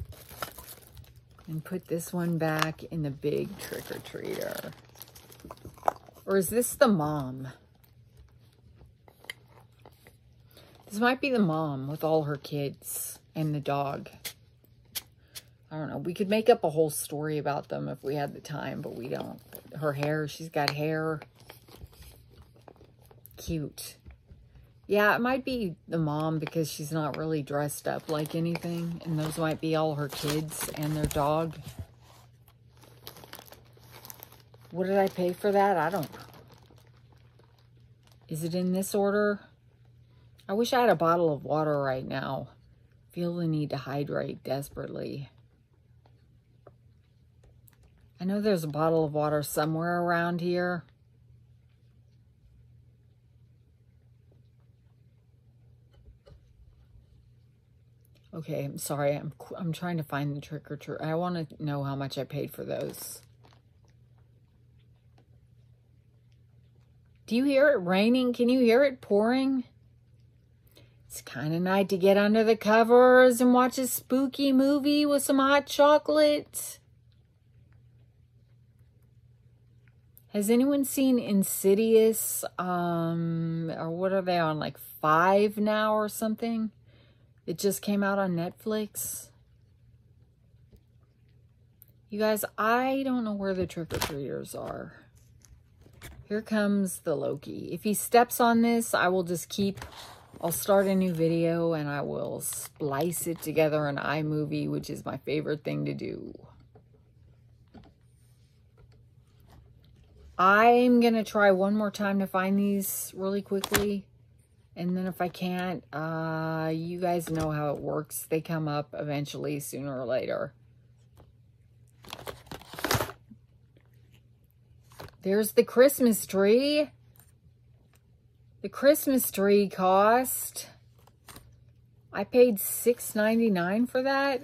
and put this one back in the big trick-or-treater. Or is this the mom? This might be the mom with all her kids and the dog. I don't know. We could make up a whole story about them if we had the time, but we don't. Her hair, she's got hair. Cute. Yeah, it might be the mom because she's not really dressed up like anything. And those might be all her kids and their dog. What did I pay for that? I don't know. Is it in this order? I wish I had a bottle of water right now. Feel the need to hydrate desperately. I know there's a bottle of water somewhere around here. Okay, I'm sorry. I'm I'm trying to find the trick or treat. I want to know how much I paid for those. Do you hear it raining? Can you hear it pouring? It's kind of nice to get under the covers and watch a spooky movie with some hot chocolate. Has anyone seen Insidious? Um, or what are they on? Like five now or something? It just came out on Netflix. You guys, I don't know where the trick-or-treaters are. Here comes the Loki. If he steps on this, I will just keep, I'll start a new video and I will splice it together in iMovie, which is my favorite thing to do. I'm going to try one more time to find these really quickly. And then if I can't, uh, you guys know how it works. They come up eventually, sooner or later. There's the Christmas tree. The Christmas tree cost, I paid $6.99 for that.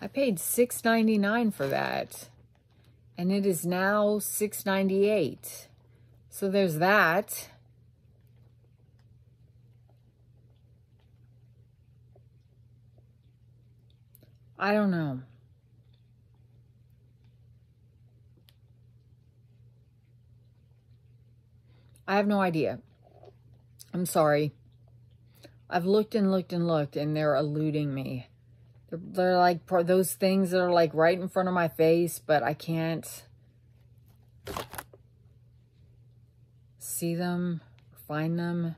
I paid $6.99 for that. And it is now $6.98. So there's that. I don't know. I have no idea. I'm sorry. I've looked and looked and looked and they're eluding me. They're, they're like those things that are like right in front of my face, but I can't see them, find them.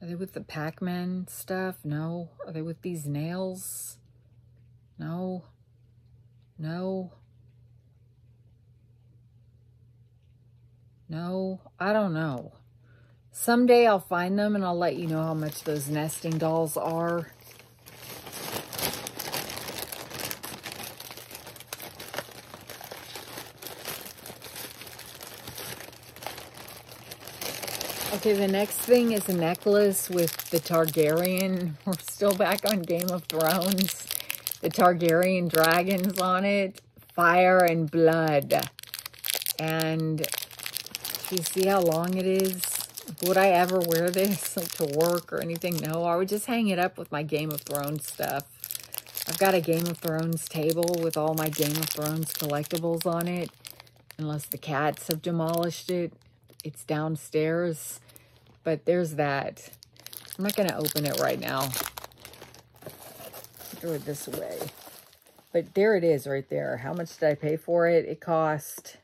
Are they with the Pac-Man stuff? No. Are they with these nails? No. No. No, I don't know. Someday I'll find them and I'll let you know how much those nesting dolls are. Okay, the next thing is a necklace with the Targaryen. We're still back on Game of Thrones. The Targaryen dragons on it. Fire and blood. And you see how long it is? Would I ever wear this like to work or anything? No, I would just hang it up with my Game of Thrones stuff. I've got a Game of Thrones table with all my Game of Thrones collectibles on it. Unless the cats have demolished it. It's downstairs. But there's that. I'm not going to open it right now. Throw it this way. But there it is right there. How much did I pay for it? It cost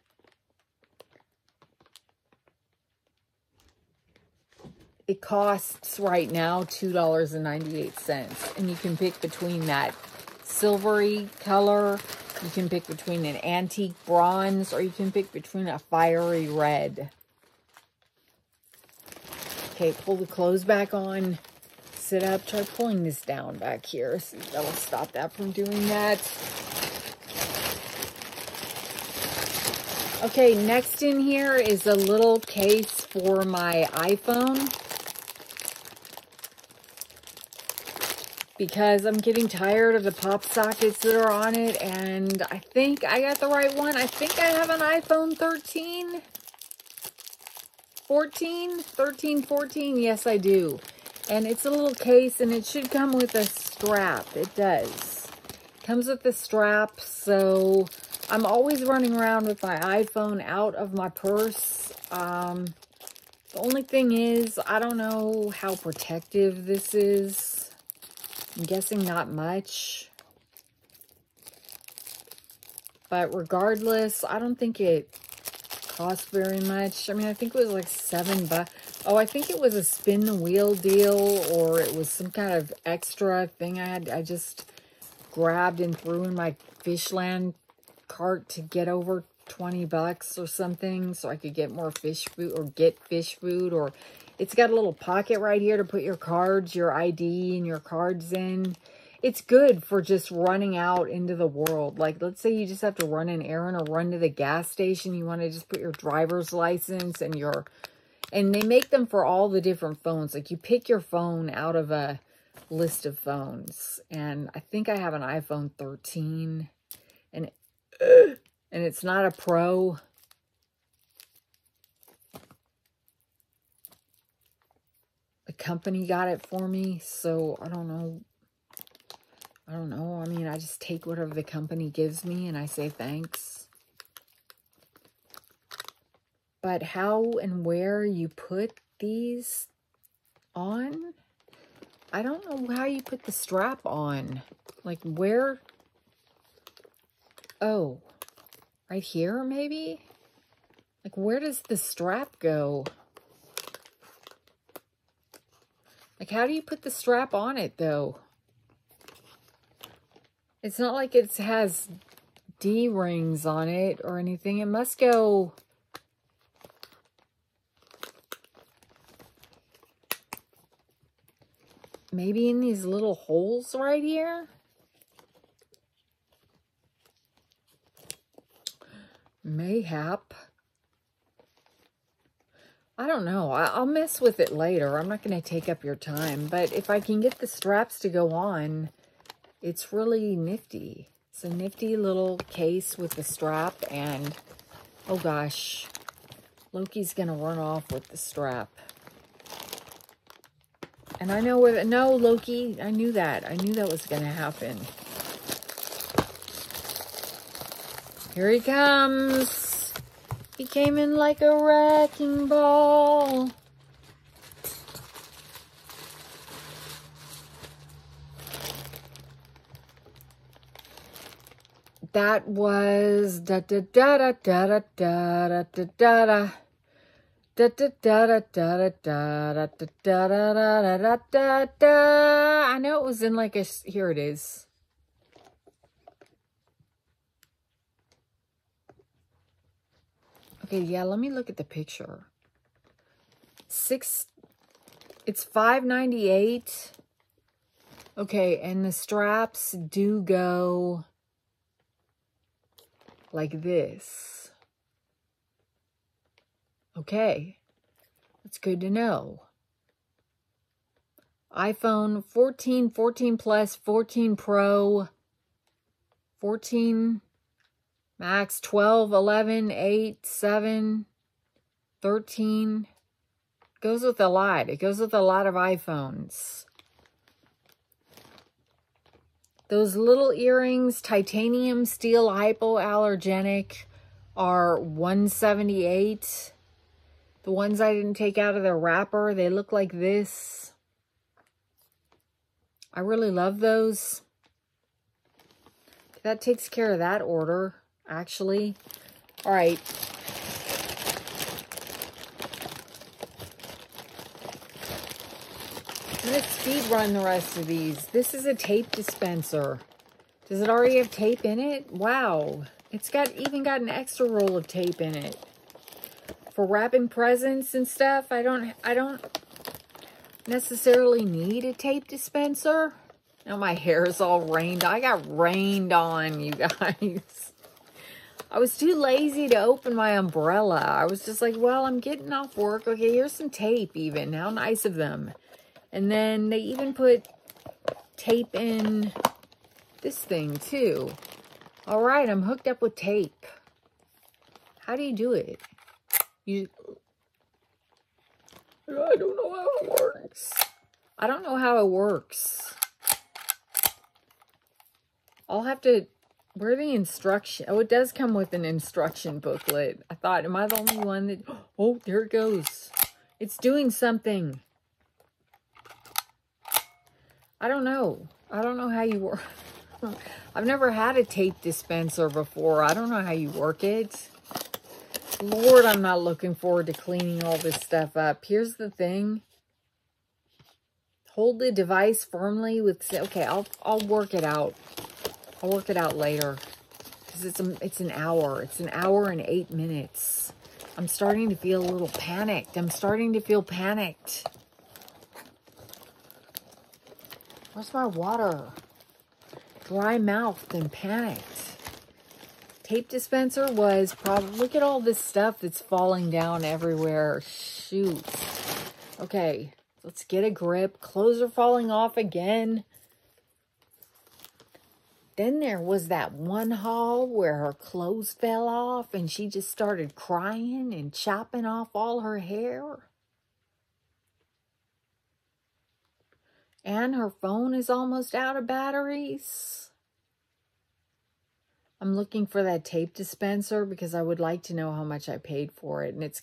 It costs right now $2.98. And you can pick between that silvery color. You can pick between an antique bronze or you can pick between a fiery red. Okay, pull the clothes back on. Sit up. Try pulling this down back here. See that will stop that from doing that. Okay, next in here is a little case for my iPhone. because I'm getting tired of the pop sockets that are on it and I think I got the right one. I think I have an iPhone 13, 14, 13, 14. Yes, I do. And it's a little case and it should come with a strap. It does. Comes with the strap. So I'm always running around with my iPhone out of my purse. Um, the only thing is, I don't know how protective this is. I'm guessing not much. But regardless, I don't think it cost very much. I mean, I think it was like seven bucks. Oh, I think it was a spin the wheel deal or it was some kind of extra thing I had. I just grabbed and threw in my Fishland cart to get over 20 bucks or something so I could get more fish food or get fish food or it's got a little pocket right here to put your cards, your ID, and your cards in. It's good for just running out into the world. Like, let's say you just have to run an errand or run to the gas station. You want to just put your driver's license and your... And they make them for all the different phones. Like, you pick your phone out of a list of phones. And I think I have an iPhone 13. And, and it's not a Pro. the company got it for me, so I don't know. I don't know. I mean, I just take whatever the company gives me and I say thanks. But how and where you put these on, I don't know how you put the strap on. Like where? Oh, Right here, maybe? Like, where does the strap go? Like, how do you put the strap on it, though? It's not like it has D-rings on it or anything. It must go... Maybe in these little holes right here? Mayhap. I don't know. I'll mess with it later. I'm not going to take up your time. But if I can get the straps to go on, it's really nifty. It's a nifty little case with the strap. And, oh gosh, Loki's going to run off with the strap. And I know where... No, Loki, I knew that. I knew that was going to happen. Here he comes. He came in like a wrecking ball. That was da da da da da da da da da da. Da da da da da da da da da da da da da da. I know it was in like a. Here it is. Okay, yeah, let me look at the picture. Six, it's five ninety eight. Okay, and the straps do go like this. Okay, that's good to know. iPhone 14, 14 Plus, 14 Pro, 14 Max 12, 11, 8, 7, 13. Goes with a lot. It goes with a lot of iPhones. Those little earrings, titanium steel hypoallergenic, are 178. The ones I didn't take out of the wrapper, they look like this. I really love those. That takes care of that order actually. All right. To speed run the rest of these. This is a tape dispenser. Does it already have tape in it? Wow. It's got even got an extra roll of tape in it. For wrapping presents and stuff, I don't I don't necessarily need a tape dispenser. Now my hair is all rained. I got rained on, you guys. I was too lazy to open my umbrella. I was just like, well, I'm getting off work. Okay, here's some tape even. How nice of them. And then they even put tape in this thing too. All right, I'm hooked up with tape. How do you do it? You I don't know how it works. I don't know how it works. I'll have to where the instruction? Oh, it does come with an instruction booklet. I thought, am I the only one that... Oh, there it goes. It's doing something. I don't know. I don't know how you work. I've never had a tape dispenser before. I don't know how you work it. Lord, I'm not looking forward to cleaning all this stuff up. Here's the thing. Hold the device firmly with... Okay, I'll, I'll work it out. I'll work it out later. Because it's, a, it's an hour. It's an hour and eight minutes. I'm starting to feel a little panicked. I'm starting to feel panicked. Where's my water? Dry mouthed and panicked. Tape dispenser was probably... Look at all this stuff that's falling down everywhere. Shoot. Okay, let's get a grip. Clothes are falling off again. Then there was that one haul where her clothes fell off and she just started crying and chopping off all her hair. And her phone is almost out of batteries. I'm looking for that tape dispenser because I would like to know how much I paid for it. And it's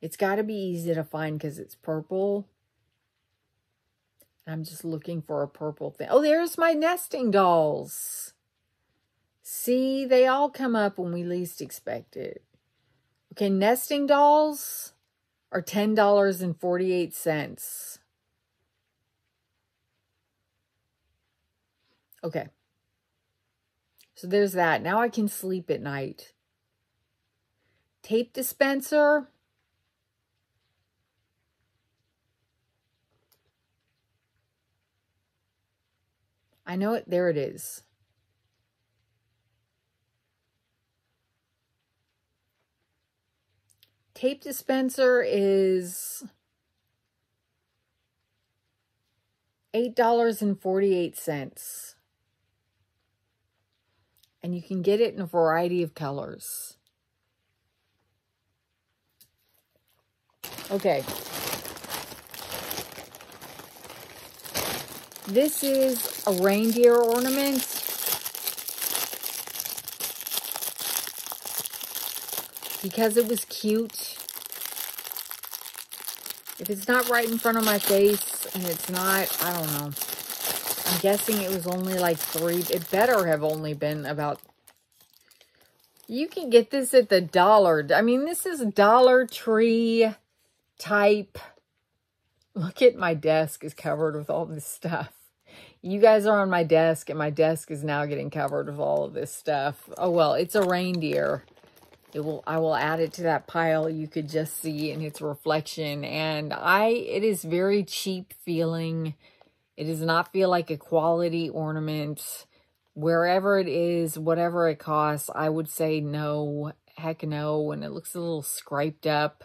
it's got to be easy to find because it's purple. I'm just looking for a purple thing. Oh, there's my nesting dolls. See, they all come up when we least expect it. Okay, nesting dolls are $10.48. Okay. So there's that. Now I can sleep at night. Tape dispenser. I know it. There it is. Tape dispenser is $8.48. And you can get it in a variety of colors. Okay. This is a reindeer ornament. Because it was cute. If it's not right in front of my face and it's not, I don't know. I'm guessing it was only like three. It better have only been about... You can get this at the dollar. I mean, this is Dollar Tree type. Look at my desk is covered with all this stuff. You guys are on my desk, and my desk is now getting covered with all of this stuff. Oh, well, it's a reindeer. It will. I will add it to that pile. You could just see in its reflection. And I, it is very cheap feeling it does not feel like a quality ornament. Wherever it is, whatever it costs, I would say no, heck no. And it looks a little scraped up.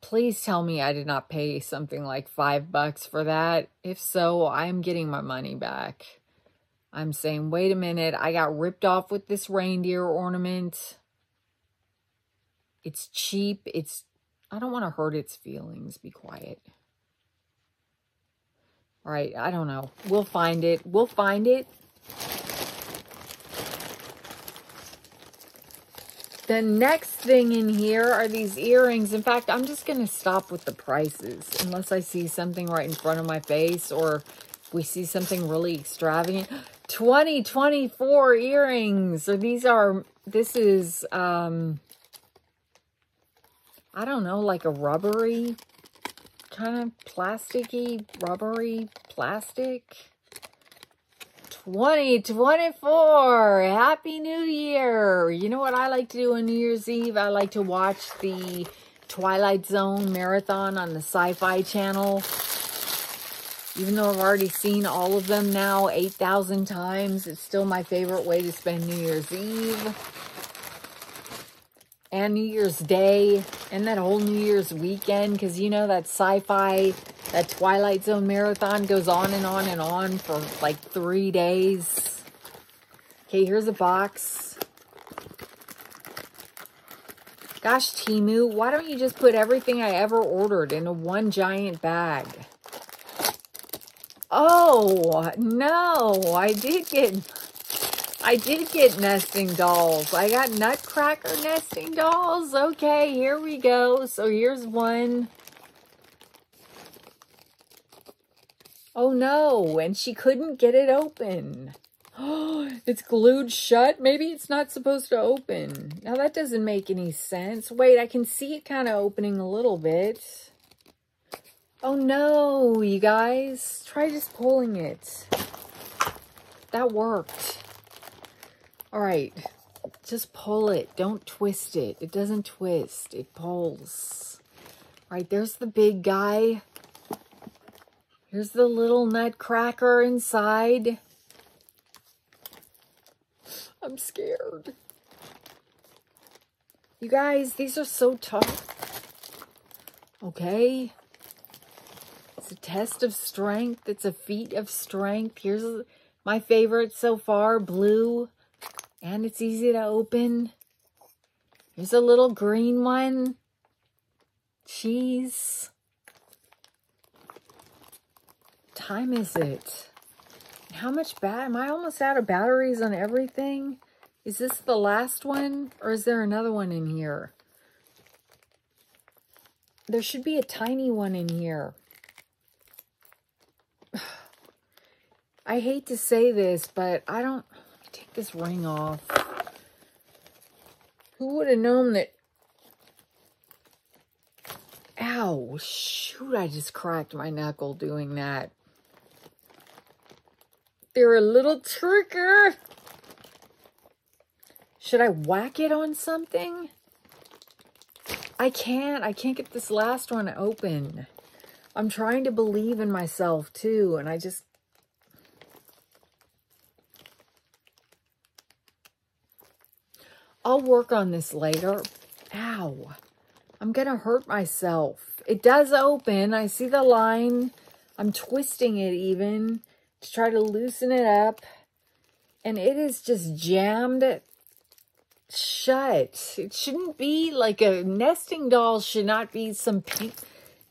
Please tell me I did not pay something like five bucks for that. If so, I'm getting my money back. I'm saying, wait a minute, I got ripped off with this reindeer ornament. It's cheap. It's, I don't want to hurt its feelings. Be quiet. All right, I don't know. We'll find it. We'll find it. The next thing in here are these earrings. In fact, I'm just going to stop with the prices unless I see something right in front of my face or we see something really extravagant. 2024 earrings. So these are, this is, um, I don't know, like a rubbery kind of plasticky, rubbery plastic. 2024! Happy New Year! You know what I like to do on New Year's Eve? I like to watch the Twilight Zone marathon on the Sci-Fi Channel. Even though I've already seen all of them now 8,000 times, it's still my favorite way to spend New Year's Eve and New Year's Day and that whole New Year's weekend because you know that sci-fi, that Twilight Zone marathon goes on and on and on for like three days. Okay, here's a box. Gosh, Temu, why don't you just put everything I ever ordered into one giant bag? Oh, no, I did get I did get nesting dolls. I got Nutcracker nesting dolls. Okay, here we go. So here's one. Oh no, and she couldn't get it open. Oh, it's glued shut. Maybe it's not supposed to open. Now that doesn't make any sense. Wait, I can see it kind of opening a little bit. Oh no, you guys. Try just pulling it. That worked. All right, just pull it. Don't twist it. It doesn't twist. It pulls. All right, there's the big guy. Here's the little nutcracker inside. I'm scared. You guys, these are so tough. Okay. It's a test of strength. It's a feat of strength. Here's my favorite so far, blue. And it's easy to open. Here's a little green one. Cheese. time is it? How much bat? Am I almost out of batteries on everything? Is this the last one? Or is there another one in here? There should be a tiny one in here. I hate to say this, but I don't... take this ring off. Who would have known that? Ow, shoot, I just cracked my knuckle doing that. They're a little trigger. Should I whack it on something? I can't. I can't get this last one open. I'm trying to believe in myself too, and I just... I'll work on this later. Ow. I'm going to hurt myself. It does open. I see the line. I'm twisting it even to try to loosen it up. And it is just jammed shut. It shouldn't be like a nesting doll should not be some pain,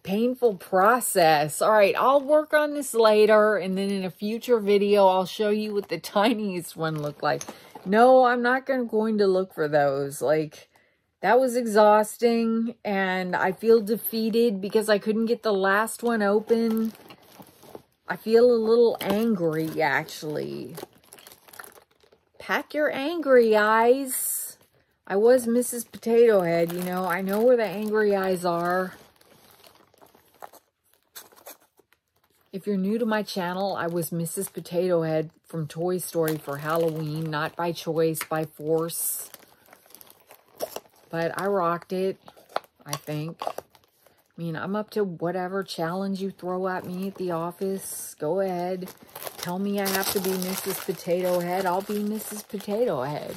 painful process. All right, I'll work on this later. And then in a future video, I'll show you what the tiniest one looked like. No, I'm not going to look for those. Like, that was exhausting. And I feel defeated because I couldn't get the last one open. I feel a little angry, actually. Pack your angry eyes. I was Mrs. Potato Head, you know. I know where the angry eyes are. If you're new to my channel, I was Mrs. Potato Head from Toy Story for Halloween. Not by choice, by force. But I rocked it, I think. I mean, I'm up to whatever challenge you throw at me at the office. Go ahead. Tell me I have to be Mrs. Potato Head. I'll be Mrs. Potato Head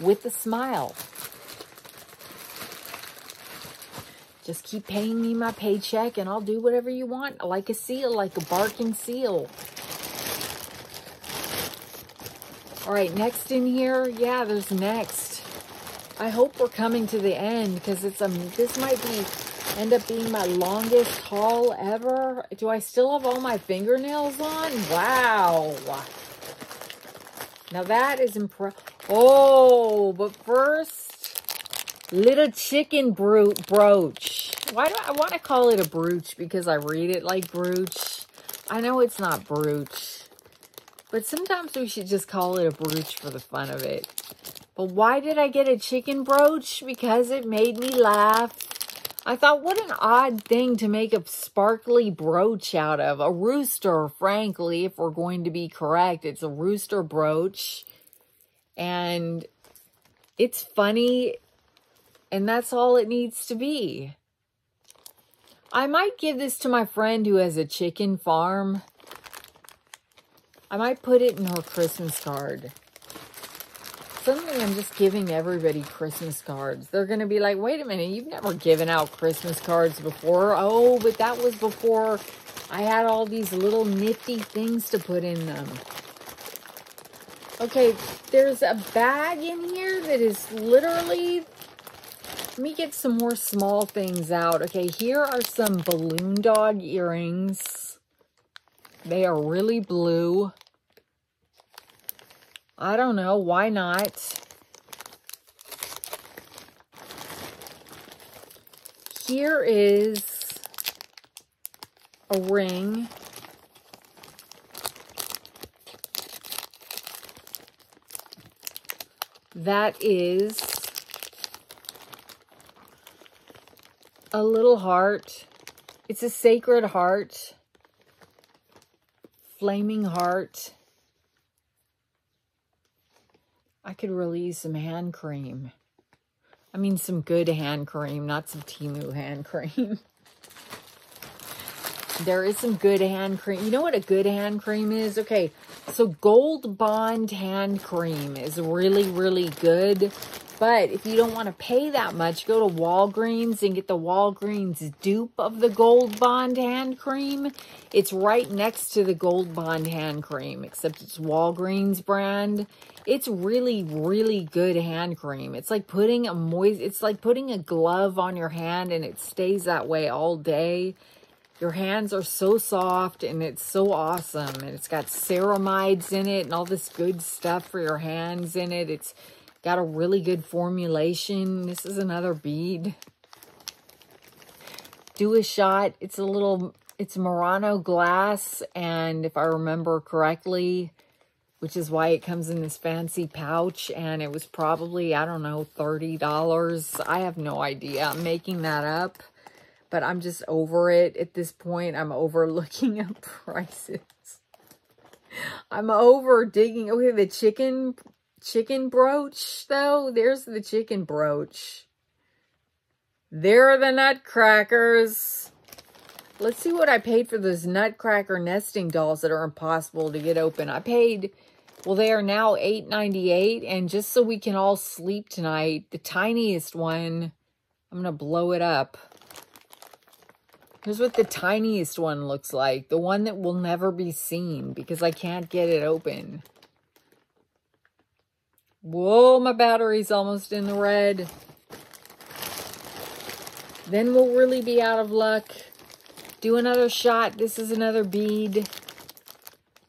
with a smile. Just keep paying me my paycheck and I'll do whatever you want. Like a seal, like a barking seal. All right, next in here. Yeah, there's next. I hope we're coming to the end because it's a, this might be, end up being my longest haul ever. Do I still have all my fingernails on? Wow. Now that is impressive. Oh, but first, little chicken bro brooch. Why do I want to call it a brooch? Because I read it like brooch. I know it's not brooch. But sometimes we should just call it a brooch for the fun of it. But why did I get a chicken brooch? Because it made me laugh. I thought, what an odd thing to make a sparkly brooch out of. A rooster, frankly, if we're going to be correct. It's a rooster brooch. And it's funny. And that's all it needs to be. I might give this to my friend who has a chicken farm. I might put it in her Christmas card. Suddenly I'm just giving everybody Christmas cards. They're going to be like, wait a minute, you've never given out Christmas cards before. Oh, but that was before I had all these little nifty things to put in them. Okay, there's a bag in here that is literally... Let me get some more small things out. Okay, here are some balloon dog earrings. They are really blue. I don't know. Why not? Here is a ring. That is a little heart. It's a sacred heart. Flaming heart. I could really use some hand cream. I mean, some good hand cream, not some Temu hand cream. there is some good hand cream. You know what a good hand cream is? Okay, so Gold Bond hand cream is really, really good. But if you don't want to pay that much, go to Walgreens and get the Walgreens dupe of the Gold Bond hand cream. It's right next to the Gold Bond hand cream, except it's Walgreens brand. It's really, really good hand cream. It's like putting a moist, it's like putting a glove on your hand and it stays that way all day. Your hands are so soft and it's so awesome. And it's got ceramides in it and all this good stuff for your hands in it. It's got a really good formulation. This is another bead. Do a shot. It's a little, it's Murano glass. And if I remember correctly, which is why it comes in this fancy pouch. And it was probably, I don't know, $30. I have no idea. I'm making that up. But I'm just over it at this point. I'm over looking at prices. I'm over digging. Okay, the chicken chicken brooch, though. There's the chicken brooch. There are the nutcrackers. Let's see what I paid for those nutcracker nesting dolls that are impossible to get open. I paid well, they are now eight ninety eight, and just so we can all sleep tonight, the tiniest one, I'm going to blow it up. Here's what the tiniest one looks like. The one that will never be seen because I can't get it open. Whoa, my battery's almost in the red. Then we'll really be out of luck. Do another shot. This is another bead.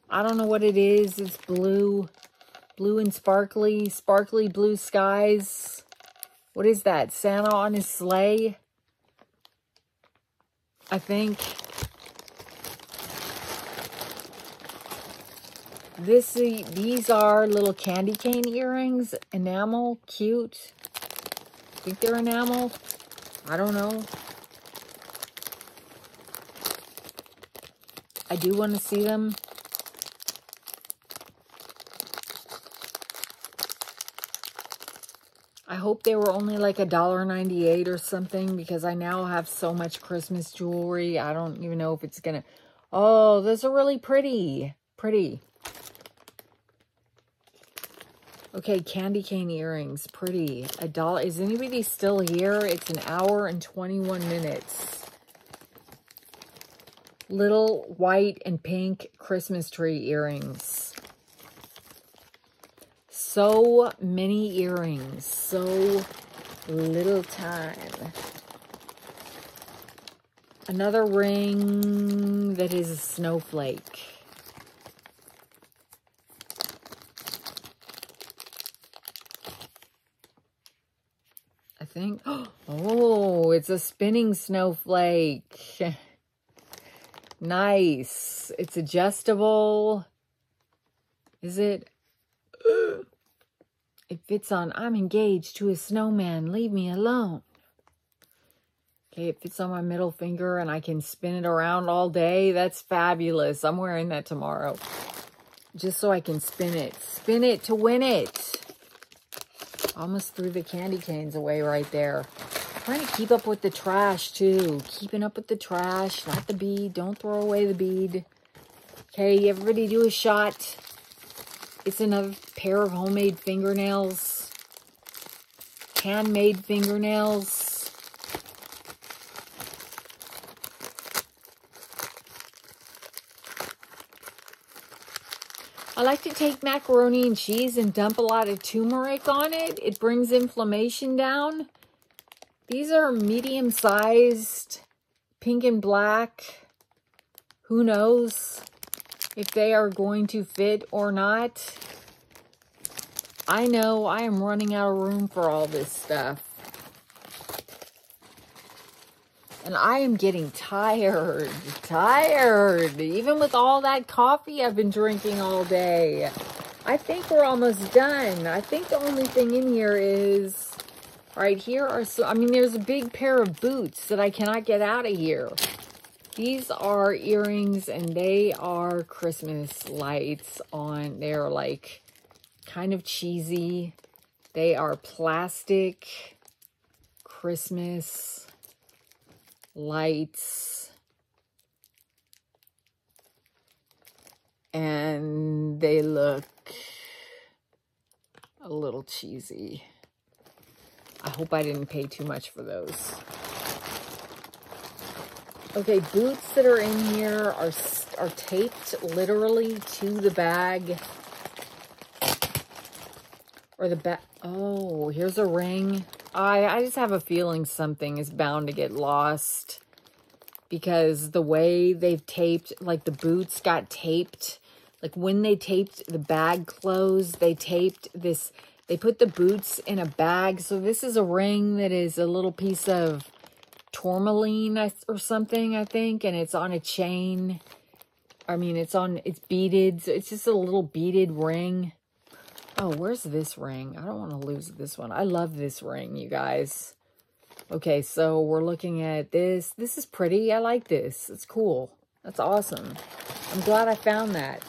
I don't know what it is. It's blue. Blue and sparkly. Sparkly blue skies. What is that? Santa on his sleigh? I think. This, uh, these are little candy cane earrings. Enamel. Cute. I think they're enamel. I don't know. I do want to see them. I hope they were only like a dollar ninety-eight or something because I now have so much Christmas jewelry. I don't even know if it's going to... Oh, those are really pretty. Pretty. Okay, candy cane earrings. Pretty. A dollar. Is anybody still here? It's an hour and 21 minutes. Little white and pink Christmas tree earrings so many earrings, so little time. Another ring that is a snowflake. Oh, it's a spinning snowflake. nice. It's adjustable. Is it? It fits on, I'm engaged to a snowman. Leave me alone. Okay, it fits on my middle finger and I can spin it around all day. That's fabulous. I'm wearing that tomorrow. Just so I can spin it. Spin it to win it. Almost threw the candy canes away right there. trying to keep up with the trash too. Keeping up with the trash, not the bead. Don't throw away the bead. Okay, everybody do a shot. It's another pair of homemade fingernails. Handmade fingernails. I like to take macaroni and cheese and dump a lot of turmeric on it. It brings inflammation down. These are medium-sized, pink and black. Who knows? if they are going to fit or not. I know I am running out of room for all this stuff. And I am getting tired, tired, even with all that coffee I've been drinking all day. I think we're almost done. I think the only thing in here is, right here are, so, I mean, there's a big pair of boots that I cannot get out of here. These are earrings and they are Christmas lights on. They're like kind of cheesy. They are plastic Christmas lights. And they look a little cheesy. I hope I didn't pay too much for those. Okay, boots that are in here are, are taped literally to the bag. Or the bag. Oh, here's a ring. I, I just have a feeling something is bound to get lost. Because the way they've taped, like the boots got taped. Like when they taped the bag closed, they taped this, they put the boots in a bag. So this is a ring that is a little piece of tourmaline or something, I think, and it's on a chain. I mean, it's on, it's beaded. So it's just a little beaded ring. Oh, where's this ring? I don't want to lose this one. I love this ring, you guys. Okay, so we're looking at this. This is pretty. I like this. It's cool. That's awesome. I'm glad I found that.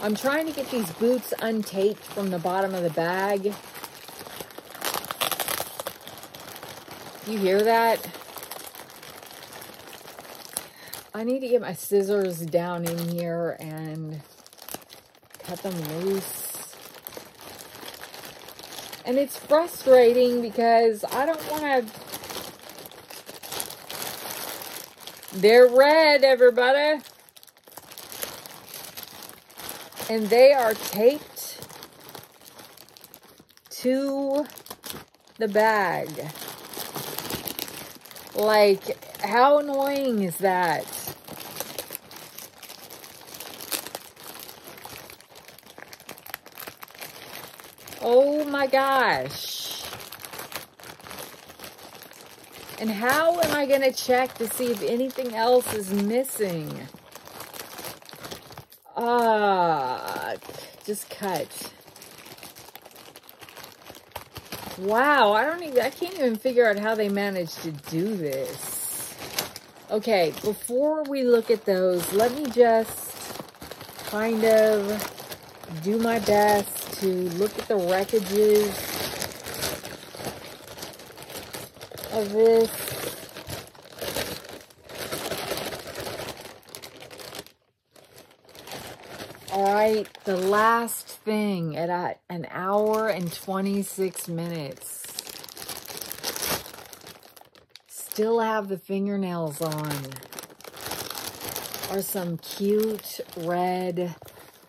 I'm trying to get these boots untaped from the bottom of the bag. You hear that? I need to get my scissors down in here and cut them loose. And it's frustrating because I don't want to... They're red, everybody. And they are taped to the bag. Like, how annoying is that? Oh my gosh. And how am I going to check to see if anything else is missing? Ah, just cut. Wow, I don't even, I can't even figure out how they managed to do this. Okay, before we look at those, let me just kind of do my best to look at the wreckages of this. All right, the last thing at uh, an hour and 26 minutes. Still have the fingernails on. Are some cute red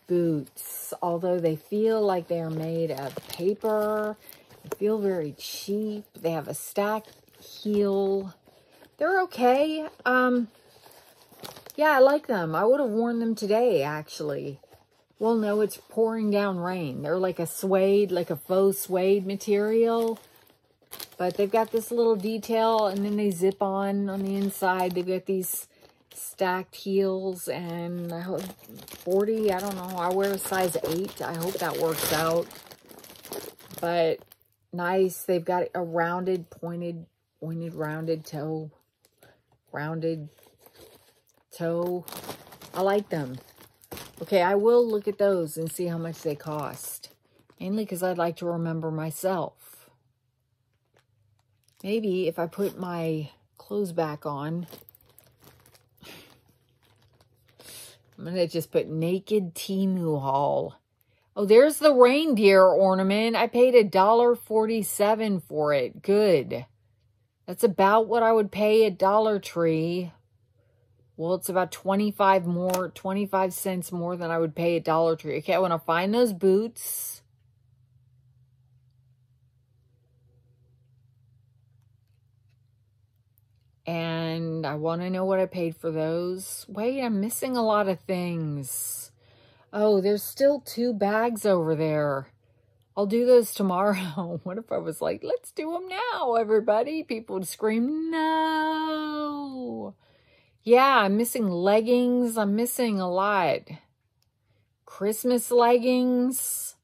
boots although they feel like they are made of paper. They feel very cheap. They have a stack heel. They're okay. Um, yeah, I like them. I would have worn them today, actually. Well, no, it's pouring down rain. They're like a suede, like a faux suede material. But they've got this little detail, and then they zip on on the inside. They've got these stacked heels and 40. I don't know. I wear a size 8. I hope that works out. But nice. They've got a rounded, pointed, pointed, rounded toe. Rounded toe. I like them. Okay, I will look at those and see how much they cost. Mainly because I'd like to remember myself. Maybe if I put my clothes back on I'm going to just put naked Temu haul. Oh, there's the reindeer ornament. I paid a dollar forty-seven for it. Good. That's about what I would pay at Dollar Tree. Well, it's about 25 more, 25 cents more than I would pay at Dollar Tree. Okay, I want to find those boots. And I want to know what I paid for those. Wait, I'm missing a lot of things. Oh, there's still two bags over there. I'll do those tomorrow. what if I was like, let's do them now, everybody? People would scream, no. Yeah, I'm missing leggings. I'm missing a lot. Christmas leggings.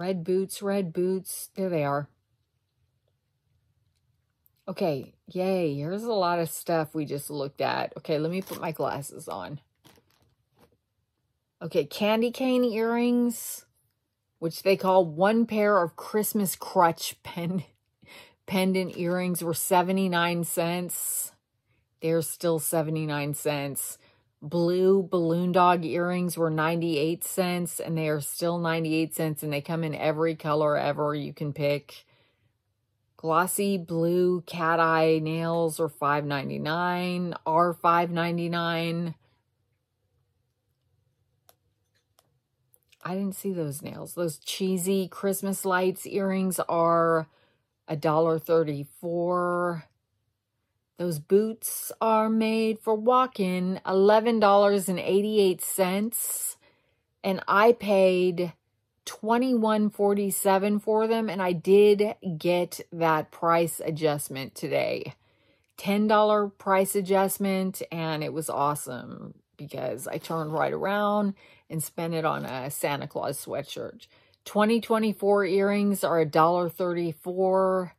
Red boots, red boots. There they are. Okay, yay. Here's a lot of stuff we just looked at. Okay, let me put my glasses on. Okay, candy cane earrings, which they call one pair of Christmas crutch pen, pendant earrings were 79 cents. They're still 79 cents blue balloon dog earrings were 98 cents and they are still 98 cents and they come in every color ever you can pick. Glossy blue cat eye nails are $5.99, are $5.99. I didn't see those nails. Those cheesy Christmas lights earrings are $1.34. Those boots are made for walking, $11.88. And I paid 21.47 for them and I did get that price adjustment today. $10 price adjustment and it was awesome because I turned right around and spent it on a Santa Claus sweatshirt. 2024 earrings are $1.34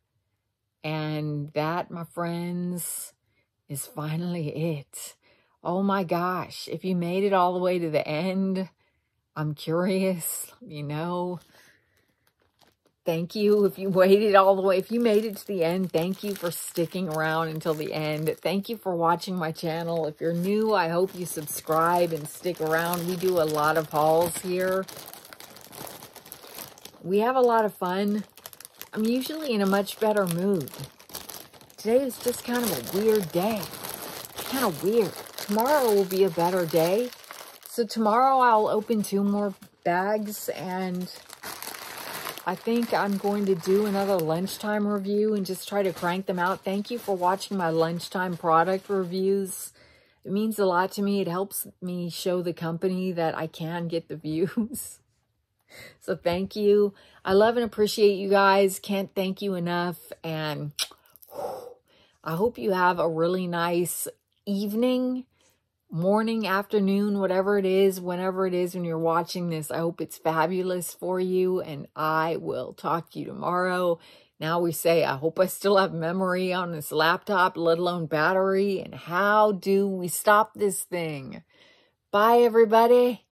and that, my friends, is finally it. Oh my gosh, if you made it all the way to the end, I'm curious, let me know. Thank you if you waited all the way. If you made it to the end, thank you for sticking around until the end. Thank you for watching my channel. If you're new, I hope you subscribe and stick around. We do a lot of hauls here. We have a lot of fun. I'm usually in a much better mood. Today is just kind of a weird day. Kind of weird. Tomorrow will be a better day. So tomorrow I'll open two more bags and I think I'm going to do another lunchtime review and just try to crank them out. Thank you for watching my lunchtime product reviews. It means a lot to me. It helps me show the company that I can get the views. So thank you. I love and appreciate you guys. Can't thank you enough. And I hope you have a really nice evening morning, afternoon, whatever it is, whenever it is when you're watching this. I hope it's fabulous for you, and I will talk to you tomorrow. Now we say, I hope I still have memory on this laptop, let alone battery, and how do we stop this thing? Bye, everybody.